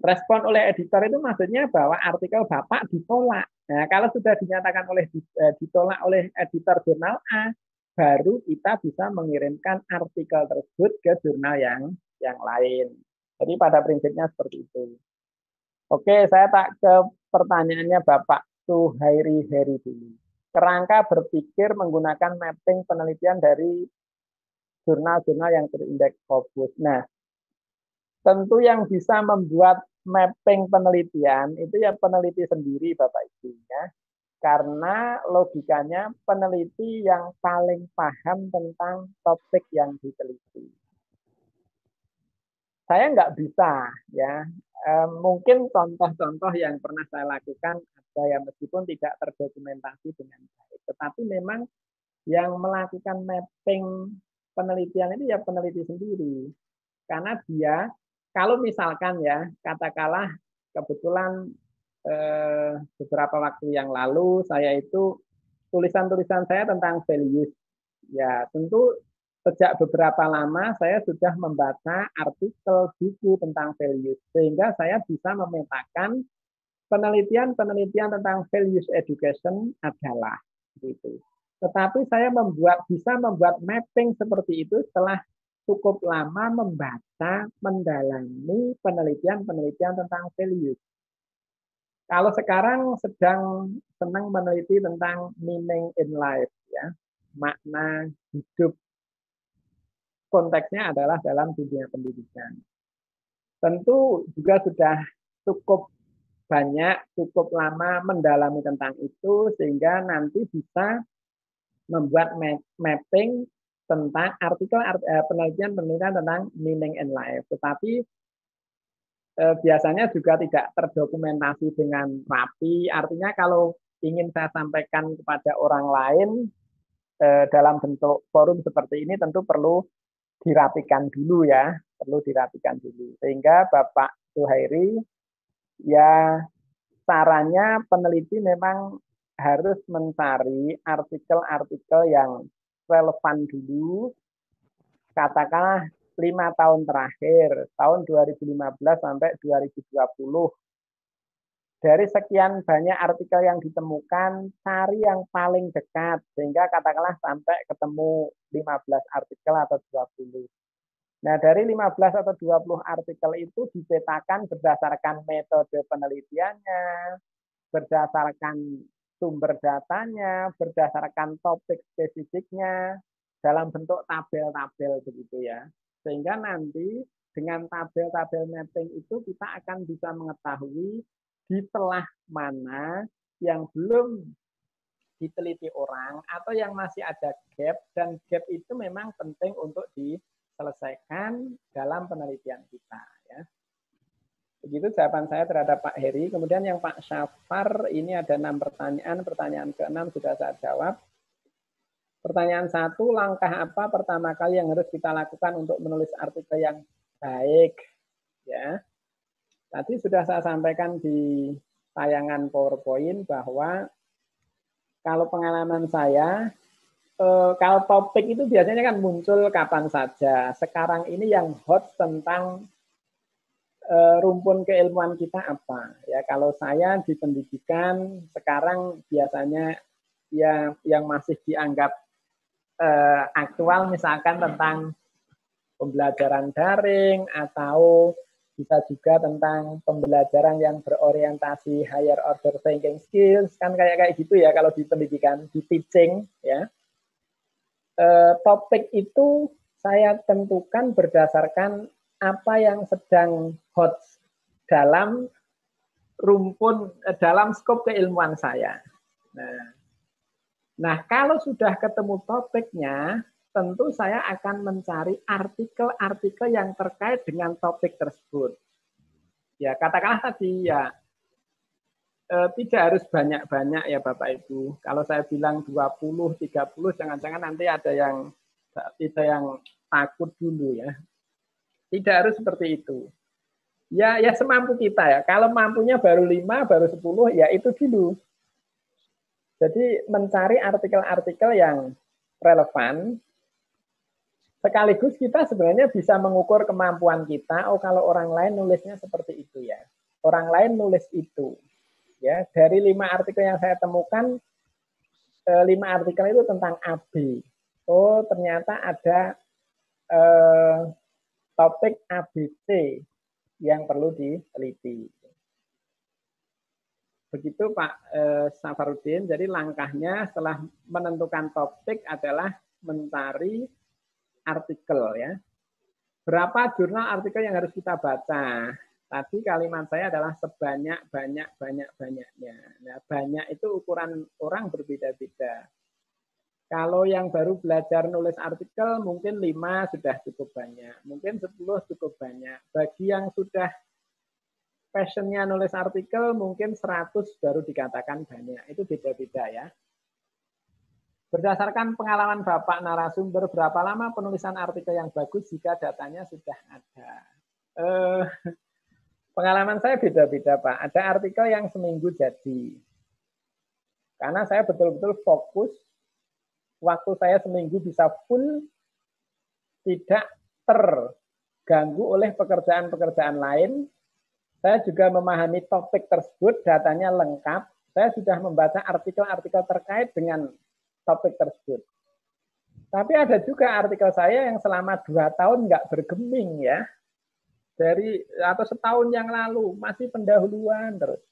respon oleh editor itu maksudnya bahwa artikel Bapak ditolak. Nah, kalau sudah dinyatakan oleh uh, ditolak oleh editor jurnal A, baru kita bisa mengirimkan artikel tersebut ke jurnal yang yang lain. Jadi pada prinsipnya seperti itu. Oke, saya tak ke pertanyaannya Bapak Suhairi Heri dulu. Kerangka berpikir menggunakan mapping penelitian dari jurnal-jurnal yang terindeks Scopus. Nah, tentu yang bisa membuat mapping penelitian itu ya peneliti sendiri Bapak Ibu ya. Karena logikanya peneliti yang paling paham tentang topik yang diteliti. Saya nggak bisa ya mungkin contoh-contoh yang pernah saya lakukan ada yang meskipun tidak terdokumentasi dengan baik, tetapi memang yang melakukan mapping penelitian itu ya peneliti sendiri. Karena dia kalau misalkan ya katakanlah kebetulan eh, beberapa waktu yang lalu saya itu tulisan-tulisan saya tentang values ya tentu sejak beberapa lama saya sudah membaca artikel buku tentang values sehingga saya bisa memetakan penelitian-penelitian tentang values education adalah gitu. Tetapi saya membuat bisa membuat mapping seperti itu setelah cukup lama membaca, mendalami penelitian-penelitian tentang values. Kalau sekarang sedang senang meneliti tentang meaning in life ya, makna hidup konteksnya adalah dalam dunia pendidikan. Tentu juga sudah cukup banyak, cukup lama mendalami tentang itu sehingga nanti bisa membuat mapping tentang artikel eh, penelitian penelitian tentang meaning in life. Tetapi eh, biasanya juga tidak terdokumentasi dengan rapi. Artinya kalau ingin saya sampaikan kepada orang lain eh, dalam bentuk forum seperti ini tentu perlu dirapikan dulu ya, perlu dirapikan dulu. Sehingga Bapak Suhairi ya sarannya peneliti memang harus mencari artikel-artikel yang relevan dulu, katakanlah lima tahun terakhir, tahun 2015 sampai 2020. Dari sekian banyak artikel yang ditemukan, cari yang paling dekat, sehingga katakanlah sampai ketemu 15 artikel atau 20. Nah, dari 15 atau 20 artikel itu dipetakan berdasarkan metode penelitiannya, berdasarkan sumber datanya berdasarkan topik spesifiknya dalam bentuk tabel-tabel begitu ya. Sehingga nanti dengan tabel-tabel mapping itu kita akan bisa mengetahui di telah mana yang belum diteliti orang atau yang masih ada gap dan gap itu memang penting untuk diselesaikan dalam penelitian kita ya. Begitu jawaban saya terhadap Pak Heri. Kemudian yang Pak Syafar, ini ada enam pertanyaan. Pertanyaan keenam sudah saya jawab. Pertanyaan satu, langkah apa pertama kali yang harus kita lakukan untuk menulis artikel yang baik? Ya, Tadi sudah saya sampaikan di tayangan PowerPoint bahwa kalau pengalaman saya, eh, kalau topik itu biasanya kan muncul kapan saja. Sekarang ini yang hot tentang uh, rumpun keilmuan kita apa? Ya, kalau saya di pendidikan sekarang biasanya ya yang masih dianggap uh, aktual misalkan tentang pembelajaran daring atau bisa juga tentang pembelajaran yang berorientasi higher order thinking skills kan kayak kayak gitu ya kalau di pendidikan di teaching ya e, topik itu saya tentukan berdasarkan apa yang sedang hot dalam rumpun eh, dalam skop keilmuan saya. Nah, nah kalau sudah ketemu topiknya, tentu saya akan mencari artikel-artikel yang terkait dengan topik tersebut. Ya, katakanlah tadi ya eh, tidak harus banyak-banyak ya Bapak Ibu. Kalau saya bilang 20, 30, jangan-jangan nanti ada yang tidak yang takut dulu ya. Tidak harus seperti itu. Ya, ya semampu kita ya. Kalau mampunya baru 5, baru 10, ya itu dulu. Jadi mencari artikel-artikel yang relevan, sekaligus kita sebenarnya bisa mengukur kemampuan kita. Oh, kalau orang lain nulisnya seperti itu ya. Orang lain nulis itu. Ya, dari lima artikel yang saya temukan, eh, lima artikel itu tentang AB. Oh, ternyata ada eh, topik ABC yang perlu diteliti. Begitu Pak eh, Safarudin, jadi langkahnya setelah menentukan topik adalah mencari artikel ya. Berapa jurnal artikel yang harus kita baca? Tadi kalimat saya adalah sebanyak banyak banyak banyaknya. Nah, banyak itu ukuran orang berbeda-beda. Kalau yang baru belajar nulis artikel mungkin 5 sudah cukup banyak, mungkin 10 cukup banyak. Bagi yang sudah passionnya nulis artikel mungkin 100 baru dikatakan banyak. Itu beda-beda ya. Berdasarkan pengalaman Bapak narasumber, berapa lama penulisan artikel yang bagus jika datanya sudah ada? Eh, pengalaman saya beda-beda Pak. Ada artikel yang seminggu jadi. Karena saya betul-betul fokus waktu saya seminggu bisa full tidak terganggu oleh pekerjaan-pekerjaan lain. Saya juga memahami topik tersebut, datanya lengkap. Saya sudah membaca artikel-artikel terkait dengan topik tersebut. Tapi ada juga artikel saya yang selama dua tahun nggak bergeming ya. Dari atau setahun yang lalu masih pendahuluan terus.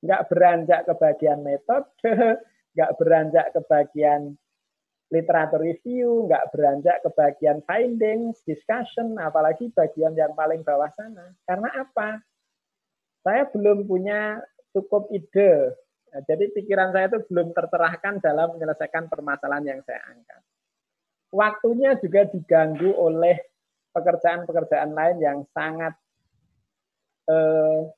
Nggak beranjak ke bagian metode, nggak beranjak ke bagian literatur review, nggak beranjak ke bagian findings, discussion, apalagi bagian yang paling bawah sana. Karena apa? Saya belum punya cukup ide. Nah, jadi pikiran saya itu belum tercerahkan dalam menyelesaikan permasalahan yang saya angkat. Waktunya juga diganggu oleh pekerjaan-pekerjaan lain yang sangat eh,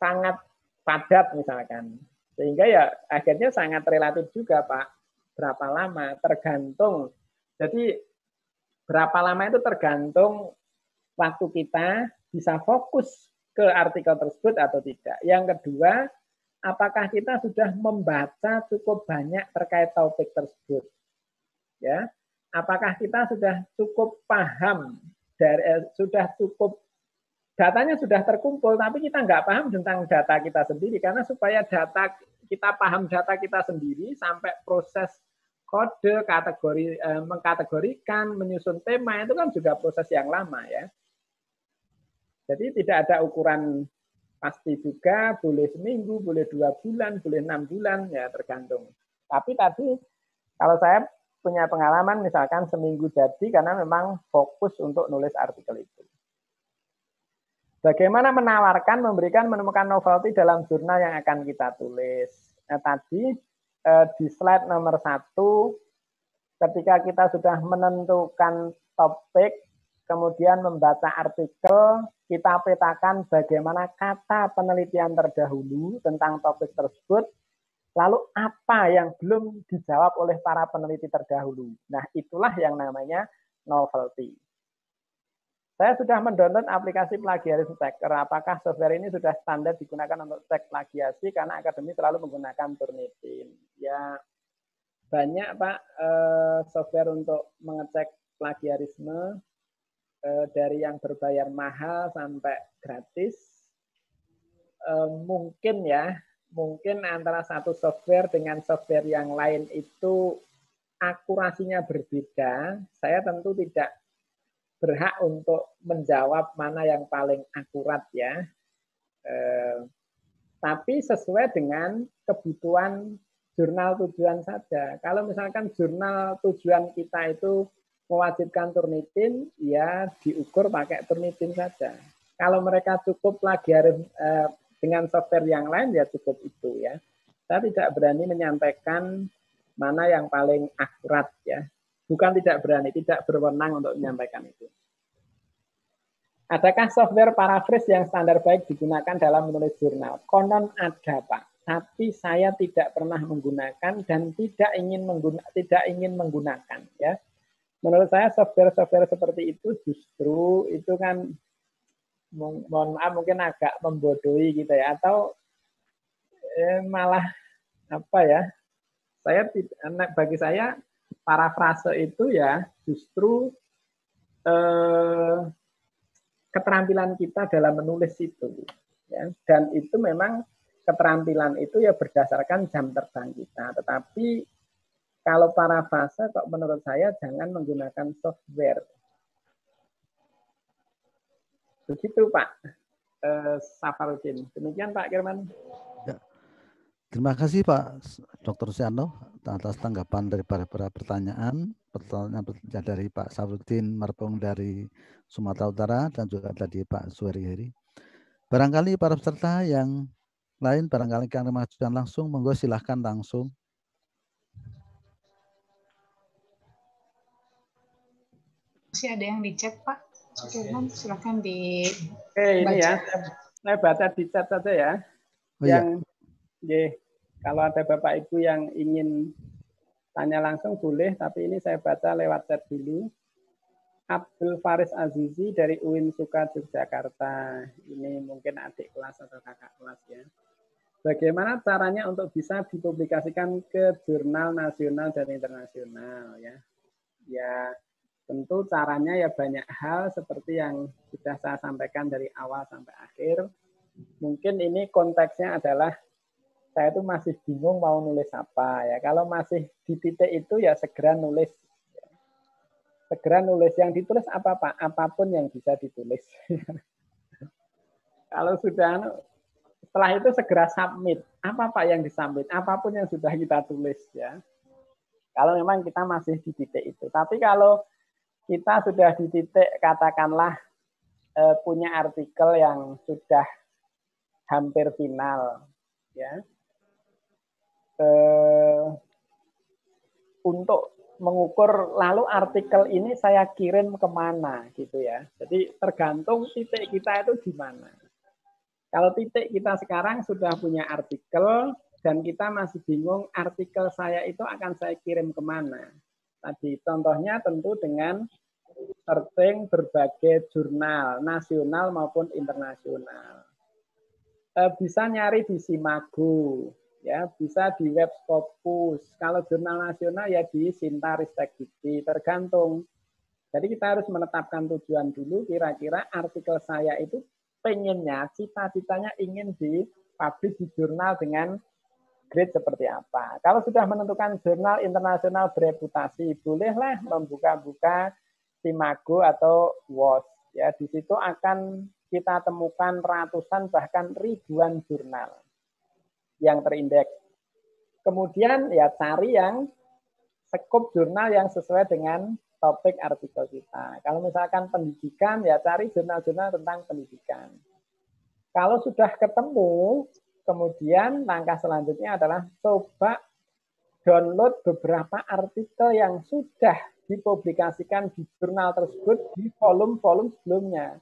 sangat padat misalkan. Sehingga ya akhirnya sangat relatif juga Pak berapa lama tergantung. Jadi berapa lama itu tergantung waktu kita bisa fokus ke artikel tersebut atau tidak. Yang kedua, apakah kita sudah membaca cukup banyak terkait topik tersebut? Ya, apakah kita sudah cukup paham dari eh, sudah cukup datanya sudah terkumpul, tapi kita nggak paham tentang data kita sendiri karena supaya data kita paham data kita sendiri sampai proses kode, kategori, eh, mengkategorikan, menyusun tema itu kan juga proses yang lama ya. Jadi tidak ada ukuran pasti juga, boleh seminggu, boleh dua bulan, boleh enam bulan, ya tergantung. Tapi tadi kalau saya punya pengalaman misalkan seminggu jadi karena memang fokus untuk nulis artikel itu. Bagaimana menawarkan, memberikan, menemukan novelty dalam jurnal yang akan kita tulis. Nah, tadi eh, di slide nomor satu, ketika kita sudah menentukan topik, kemudian membaca artikel, kita petakan bagaimana kata penelitian terdahulu tentang topik tersebut, lalu apa yang belum dijawab oleh para peneliti terdahulu. Nah, itulah yang namanya novelty. Saya sudah mendownload aplikasi plagiarism checker. Apakah software ini sudah standar digunakan untuk cek plagiasi karena akademi selalu menggunakan Turnitin? Ya, banyak Pak eh, software untuk mengecek plagiarisme eh, dari yang berbayar mahal sampai gratis. Eh, mungkin ya, mungkin antara satu software dengan software yang lain itu akurasinya berbeda. Saya tentu tidak berhak untuk menjawab mana yang paling akurat ya. Eh, tapi sesuai dengan kebutuhan jurnal tujuan saja. Kalau misalkan jurnal tujuan kita itu mewajibkan turnitin, ya diukur pakai turnitin saja. Kalau mereka cukup plagiaris eh, dengan software yang lain ya cukup itu ya. Saya tidak berani menyampaikan mana yang paling akurat ya. Bukan tidak berani, tidak berwenang untuk menyampaikan itu. Adakah software paraphrase yang standar baik digunakan dalam menulis jurnal? Konon ada, Pak. Tapi saya tidak pernah menggunakan dan tidak ingin mengguna, tidak ingin menggunakan. Ya, menurut saya software-software seperti itu justru itu kan mohon maaf mungkin agak membodohi gitu ya. Atau eh, malah apa ya saya bagi saya parafrase itu ya justru eh, keterampilan kita dalam menulis itu ya. Dan itu memang keterampilan itu ya berdasarkan jam terbang kita. Tetapi kalau parafrase kok menurut saya jangan menggunakan software begitu Pak eh, Safarudin demikian Pak Kirman ya. Terima kasih Pak Dr. Siano atas tanggapan dari para pertanyaan. Pertanyaan dari Pak Safarudin Marpong dari Sumatera Utara dan juga tadi Pak Suweri. Barangkali para peserta yang lain barangkali akan mengajukan langsung, monggo silahkan langsung. Masih ada yang di chat Pak. Firman, silahkan di. Oke, ini ya. Saya baca di chat saja ya. Oh, yang iya. Kalau ada Bapak Ibu yang ingin tanya langsung boleh, tapi ini saya baca lewat chat dulu. Abdul Faris Azizi dari UIN Suka Yogyakarta. Ini mungkin adik kelas atau kakak kelas ya. Bagaimana caranya untuk bisa dipublikasikan ke jurnal nasional dan internasional ya? Ya, tentu caranya ya banyak hal seperti yang sudah saya sampaikan dari awal sampai akhir. Mungkin ini konteksnya adalah saya itu masih bingung mau nulis apa ya. Kalau masih di titik itu ya segera nulis. Segera nulis yang ditulis apa Pak? Apa pun yang bisa ditulis. Kalau sudah setelah itu segera submit. Apa Pak yang disubmit? Apa pun yang sudah kita tulis ya. Kalau memang kita masih di titik itu. Tapi kalau kita sudah di titik katakanlah eh, punya artikel yang sudah hampir final, ya. Eh, untuk mengukur lalu artikel ini saya kirim ke mana gitu ya. Jadi tergantung titik kita itu di mana. Kalau titik kita sekarang sudah punya artikel dan kita masih bingung artikel saya itu akan saya kirim ke mana. Tadi contohnya tentu dengan searching berbagai jurnal nasional maupun internasional. Eh, bisa nyari di Simago, ya bisa di web Scopus. Kalau jurnal nasional ya di Sinta Dikti, tergantung. Jadi kita harus menetapkan tujuan dulu kira-kira artikel saya itu pengennya, cita-citanya ingin dipublish di jurnal dengan grade seperti apa. Kalau sudah menentukan jurnal internasional bereputasi, bolehlah membuka-buka Simago atau WOS. Ya, di situ akan kita temukan ratusan bahkan ribuan jurnal yang terindeks. Kemudian ya cari yang sekup jurnal yang sesuai dengan topik artikel kita. Kalau misalkan pendidikan, ya cari jurnal-jurnal tentang pendidikan. Kalau sudah ketemu, kemudian langkah selanjutnya adalah coba download beberapa artikel yang sudah dipublikasikan di jurnal tersebut di volume-volume sebelumnya.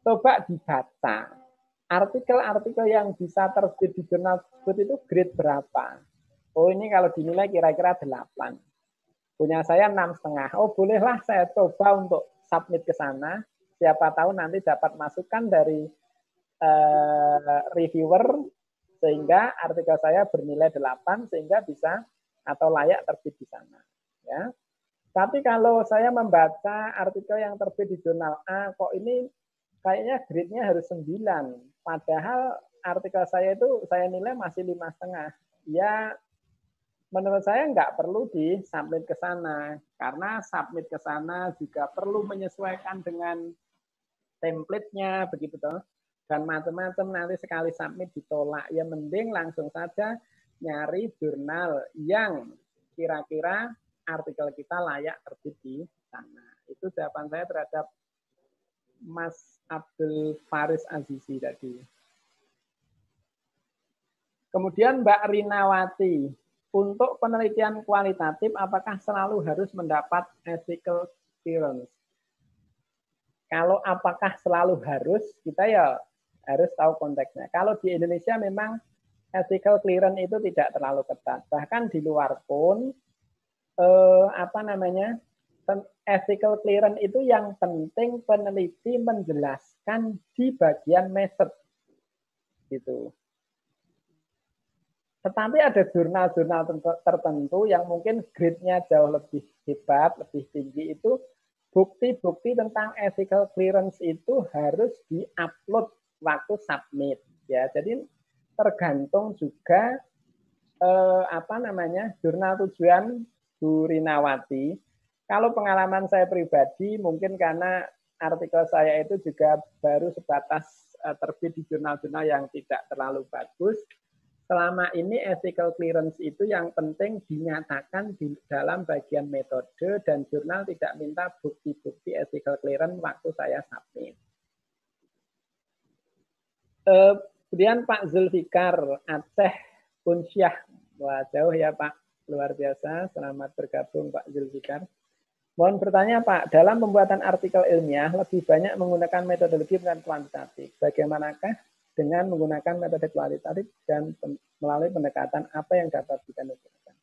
Coba dibaca artikel-artikel yang bisa terbit di jurnal tersebut itu grade berapa? Oh ini kalau dinilai kira-kira 8. Punya saya enam setengah. Oh bolehlah saya coba untuk submit ke sana. Siapa tahu nanti dapat masukan dari uh, reviewer sehingga artikel saya bernilai 8 sehingga bisa atau layak terbit di sana. Ya. Tapi kalau saya membaca artikel yang terbit di jurnal A, kok ini kayaknya grade-nya harus 9. Padahal artikel saya itu saya nilai masih lima setengah. Ya, menurut saya nggak perlu di submit ke sana karena submit ke sana juga perlu menyesuaikan dengan template-nya begitu toh. Dan macam-macam nanti sekali submit ditolak. Ya mending langsung saja nyari jurnal yang kira-kira artikel kita layak terbit di sana. Itu jawaban saya terhadap Mas Abdul Faris Azizi tadi. Kemudian Mbak Rinawati, untuk penelitian kualitatif apakah selalu harus mendapat ethical clearance? Kalau apakah selalu harus, kita ya harus tahu konteksnya. Kalau di Indonesia memang ethical clearance itu tidak terlalu ketat. Bahkan di luar pun eh, apa namanya ethical clearance itu yang penting peneliti menjelaskan di bagian method gitu. Tetapi ada jurnal-jurnal tertentu yang mungkin grade-nya jauh lebih hebat, lebih tinggi itu bukti-bukti tentang ethical clearance itu harus diupload waktu submit ya. Jadi tergantung juga eh, apa namanya jurnal tujuan Bu Rinawati kalau pengalaman saya pribadi, mungkin karena artikel saya itu juga baru sebatas uh, terbit di jurnal-jurnal yang tidak terlalu bagus. Selama ini ethical clearance itu yang penting dinyatakan di dalam bagian metode dan jurnal tidak minta bukti-bukti ethical clearance waktu saya submit. Uh, kemudian Pak Zulfikar Aceh Unsyah. Wah, jauh ya Pak. Luar biasa. Selamat bergabung Pak Zulfikar. Mohon bertanya Pak, dalam pembuatan artikel ilmiah lebih banyak menggunakan metodologi dan kuantitatif. Bagaimanakah dengan menggunakan metode kualitatif dan melalui pendekatan apa yang dapat kita gunakan?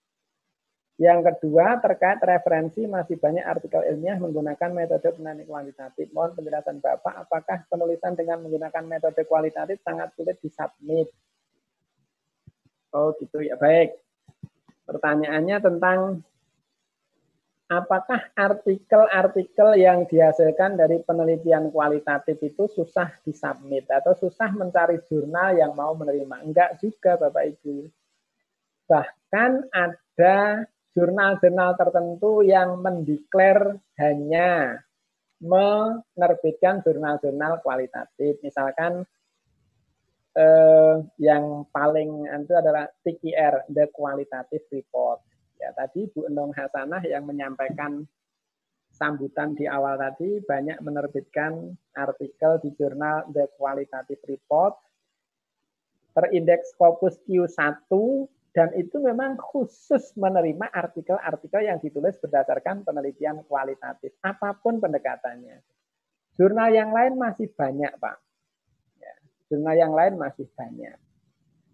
Yang kedua, terkait referensi masih banyak artikel ilmiah menggunakan metode penelitian kuantitatif. Mohon penjelasan Bapak, apakah penulisan dengan menggunakan metode kualitatif sangat sulit disubmit? Oh gitu ya, baik. Pertanyaannya tentang apakah artikel-artikel yang dihasilkan dari penelitian kualitatif itu susah disubmit atau susah mencari jurnal yang mau menerima? Enggak juga Bapak Ibu. Bahkan ada jurnal-jurnal tertentu yang mendeklar hanya menerbitkan jurnal-jurnal kualitatif. Misalkan eh, yang paling itu adalah TQR, The Qualitative Report Ya tadi Bu Endong Hasanah yang menyampaikan sambutan di awal tadi banyak menerbitkan artikel di jurnal The Qualitative Report terindeks Scopus Q1 dan itu memang khusus menerima artikel-artikel yang ditulis berdasarkan penelitian kualitatif apa pun pendekatannya. Jurnal yang lain masih banyak, Pak. Jurnal yang lain masih banyak.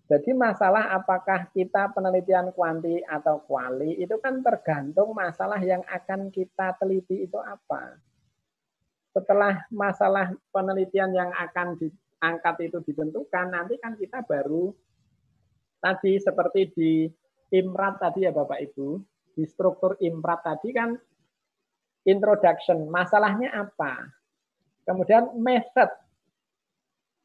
Jadi masalah apakah kita penelitian kuanti atau kuali itu kan tergantung masalah yang akan kita teliti itu apa. Setelah masalah penelitian yang akan diangkat itu ditentukan, nanti kan kita baru tadi seperti di imrat tadi ya Bapak Ibu, di struktur imrat tadi kan introduction, masalahnya apa? Kemudian method,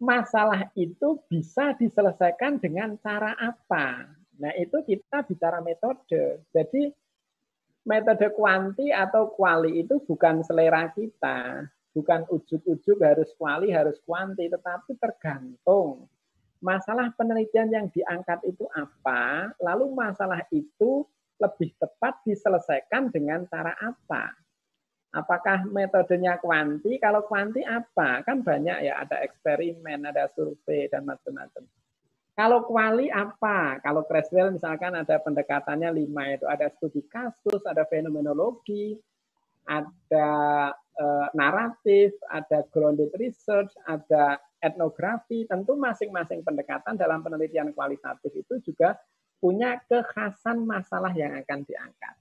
masalah itu bisa diselesaikan dengan cara apa? Nah, itu kita bicara metode. Jadi metode kuanti atau kuali itu bukan selera kita, bukan ujuk-ujuk harus kuali, harus kuanti, tetapi tergantung masalah penelitian yang diangkat itu apa, lalu masalah itu lebih tepat diselesaikan dengan cara apa. Apakah metodenya kuanti? Kalau kuanti apa? Kan banyak ya, ada eksperimen, ada survei, dan macam-macam. Kalau kuali apa? Kalau Creswell misalkan ada pendekatannya lima itu ada studi kasus, ada fenomenologi, ada eh, naratif, ada grounded research, ada etnografi. Tentu masing-masing pendekatan dalam penelitian kualitatif itu juga punya kekhasan masalah yang akan diangkat.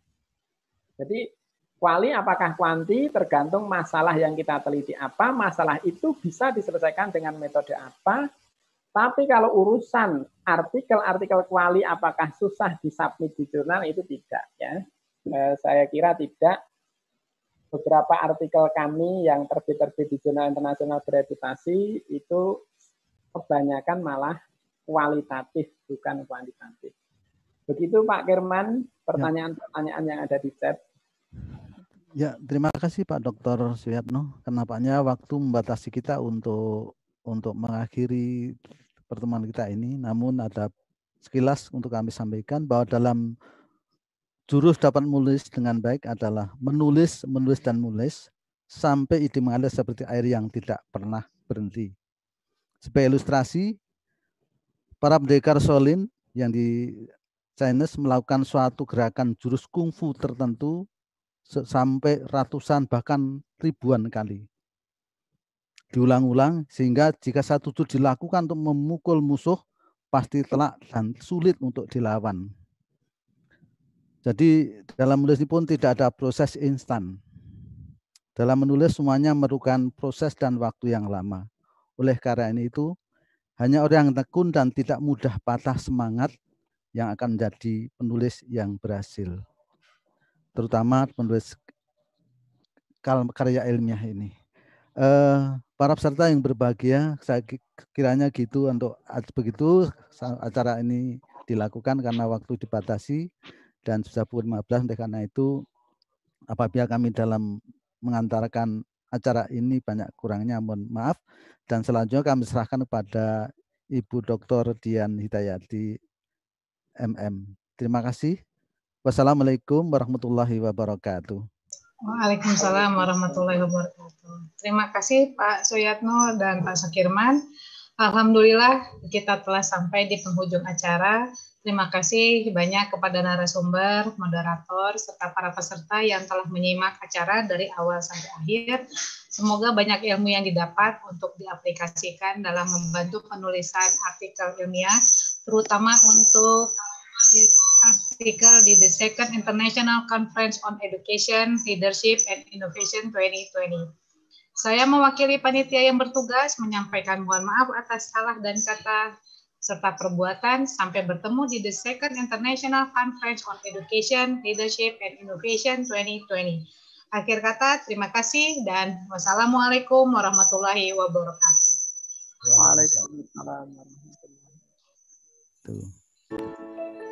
Jadi Kuali apakah kuanti tergantung masalah yang kita teliti apa, masalah itu bisa diselesaikan dengan metode apa. Tapi kalau urusan artikel-artikel kuali apakah susah disubmit di jurnal itu tidak ya. Eh, saya kira tidak. Beberapa artikel kami yang terbit-terbit di jurnal internasional beredukasi itu kebanyakan malah kualitatif bukan kuantitatif. Begitu Pak Kirman, pertanyaan-pertanyaan yang ada di chat. Ya, terima kasih Pak Dr. Suyatno. Kenapanya waktu membatasi kita untuk untuk mengakhiri pertemuan kita ini. Namun ada sekilas untuk kami sampaikan bahwa dalam jurus dapat menulis dengan baik adalah menulis, menulis dan menulis sampai ide mengalir seperti air yang tidak pernah berhenti. Sebagai ilustrasi, para pendekar Solin yang di Chinese melakukan suatu gerakan jurus kungfu tertentu sampai ratusan bahkan ribuan kali. Diulang-ulang sehingga jika satu itu dilakukan untuk memukul musuh pasti telak dan sulit untuk dilawan. Jadi dalam menulis pun tidak ada proses instan. Dalam menulis semuanya memerlukan proses dan waktu yang lama. Oleh karena itu hanya orang yang tekun dan tidak mudah patah semangat yang akan menjadi penulis yang berhasil terutama penulis karya ilmiah ini. Uh, para peserta yang berbahagia, saya kiranya gitu untuk begitu acara ini dilakukan karena waktu dibatasi dan sudah pukul 15 oleh karena itu apabila kami dalam mengantarkan acara ini banyak kurangnya mohon maaf dan selanjutnya kami serahkan kepada Ibu Dr. Dian Hidayati MM. Terima kasih. Wassalamualaikum warahmatullahi wabarakatuh. Waalaikumsalam warahmatullahi wabarakatuh. Terima kasih Pak Suyatno dan Pak Sakirman. Alhamdulillah kita telah sampai di penghujung acara. Terima kasih banyak kepada narasumber, moderator, serta para peserta yang telah menyimak acara dari awal sampai akhir. Semoga banyak ilmu yang didapat untuk diaplikasikan dalam membantu penulisan artikel ilmiah, terutama untuk artikel di the Second International Conference on Education, Leadership, and Innovation 2020. Saya mewakili panitia yang bertugas menyampaikan mohon maaf atas salah dan kata serta perbuatan sampai bertemu di the Second International Conference on Education, Leadership, and Innovation 2020. Akhir kata, terima kasih dan wassalamualaikum warahmatullahi wabarakatuh. Waalaikumsalam warahmatullahi wabarakatuh.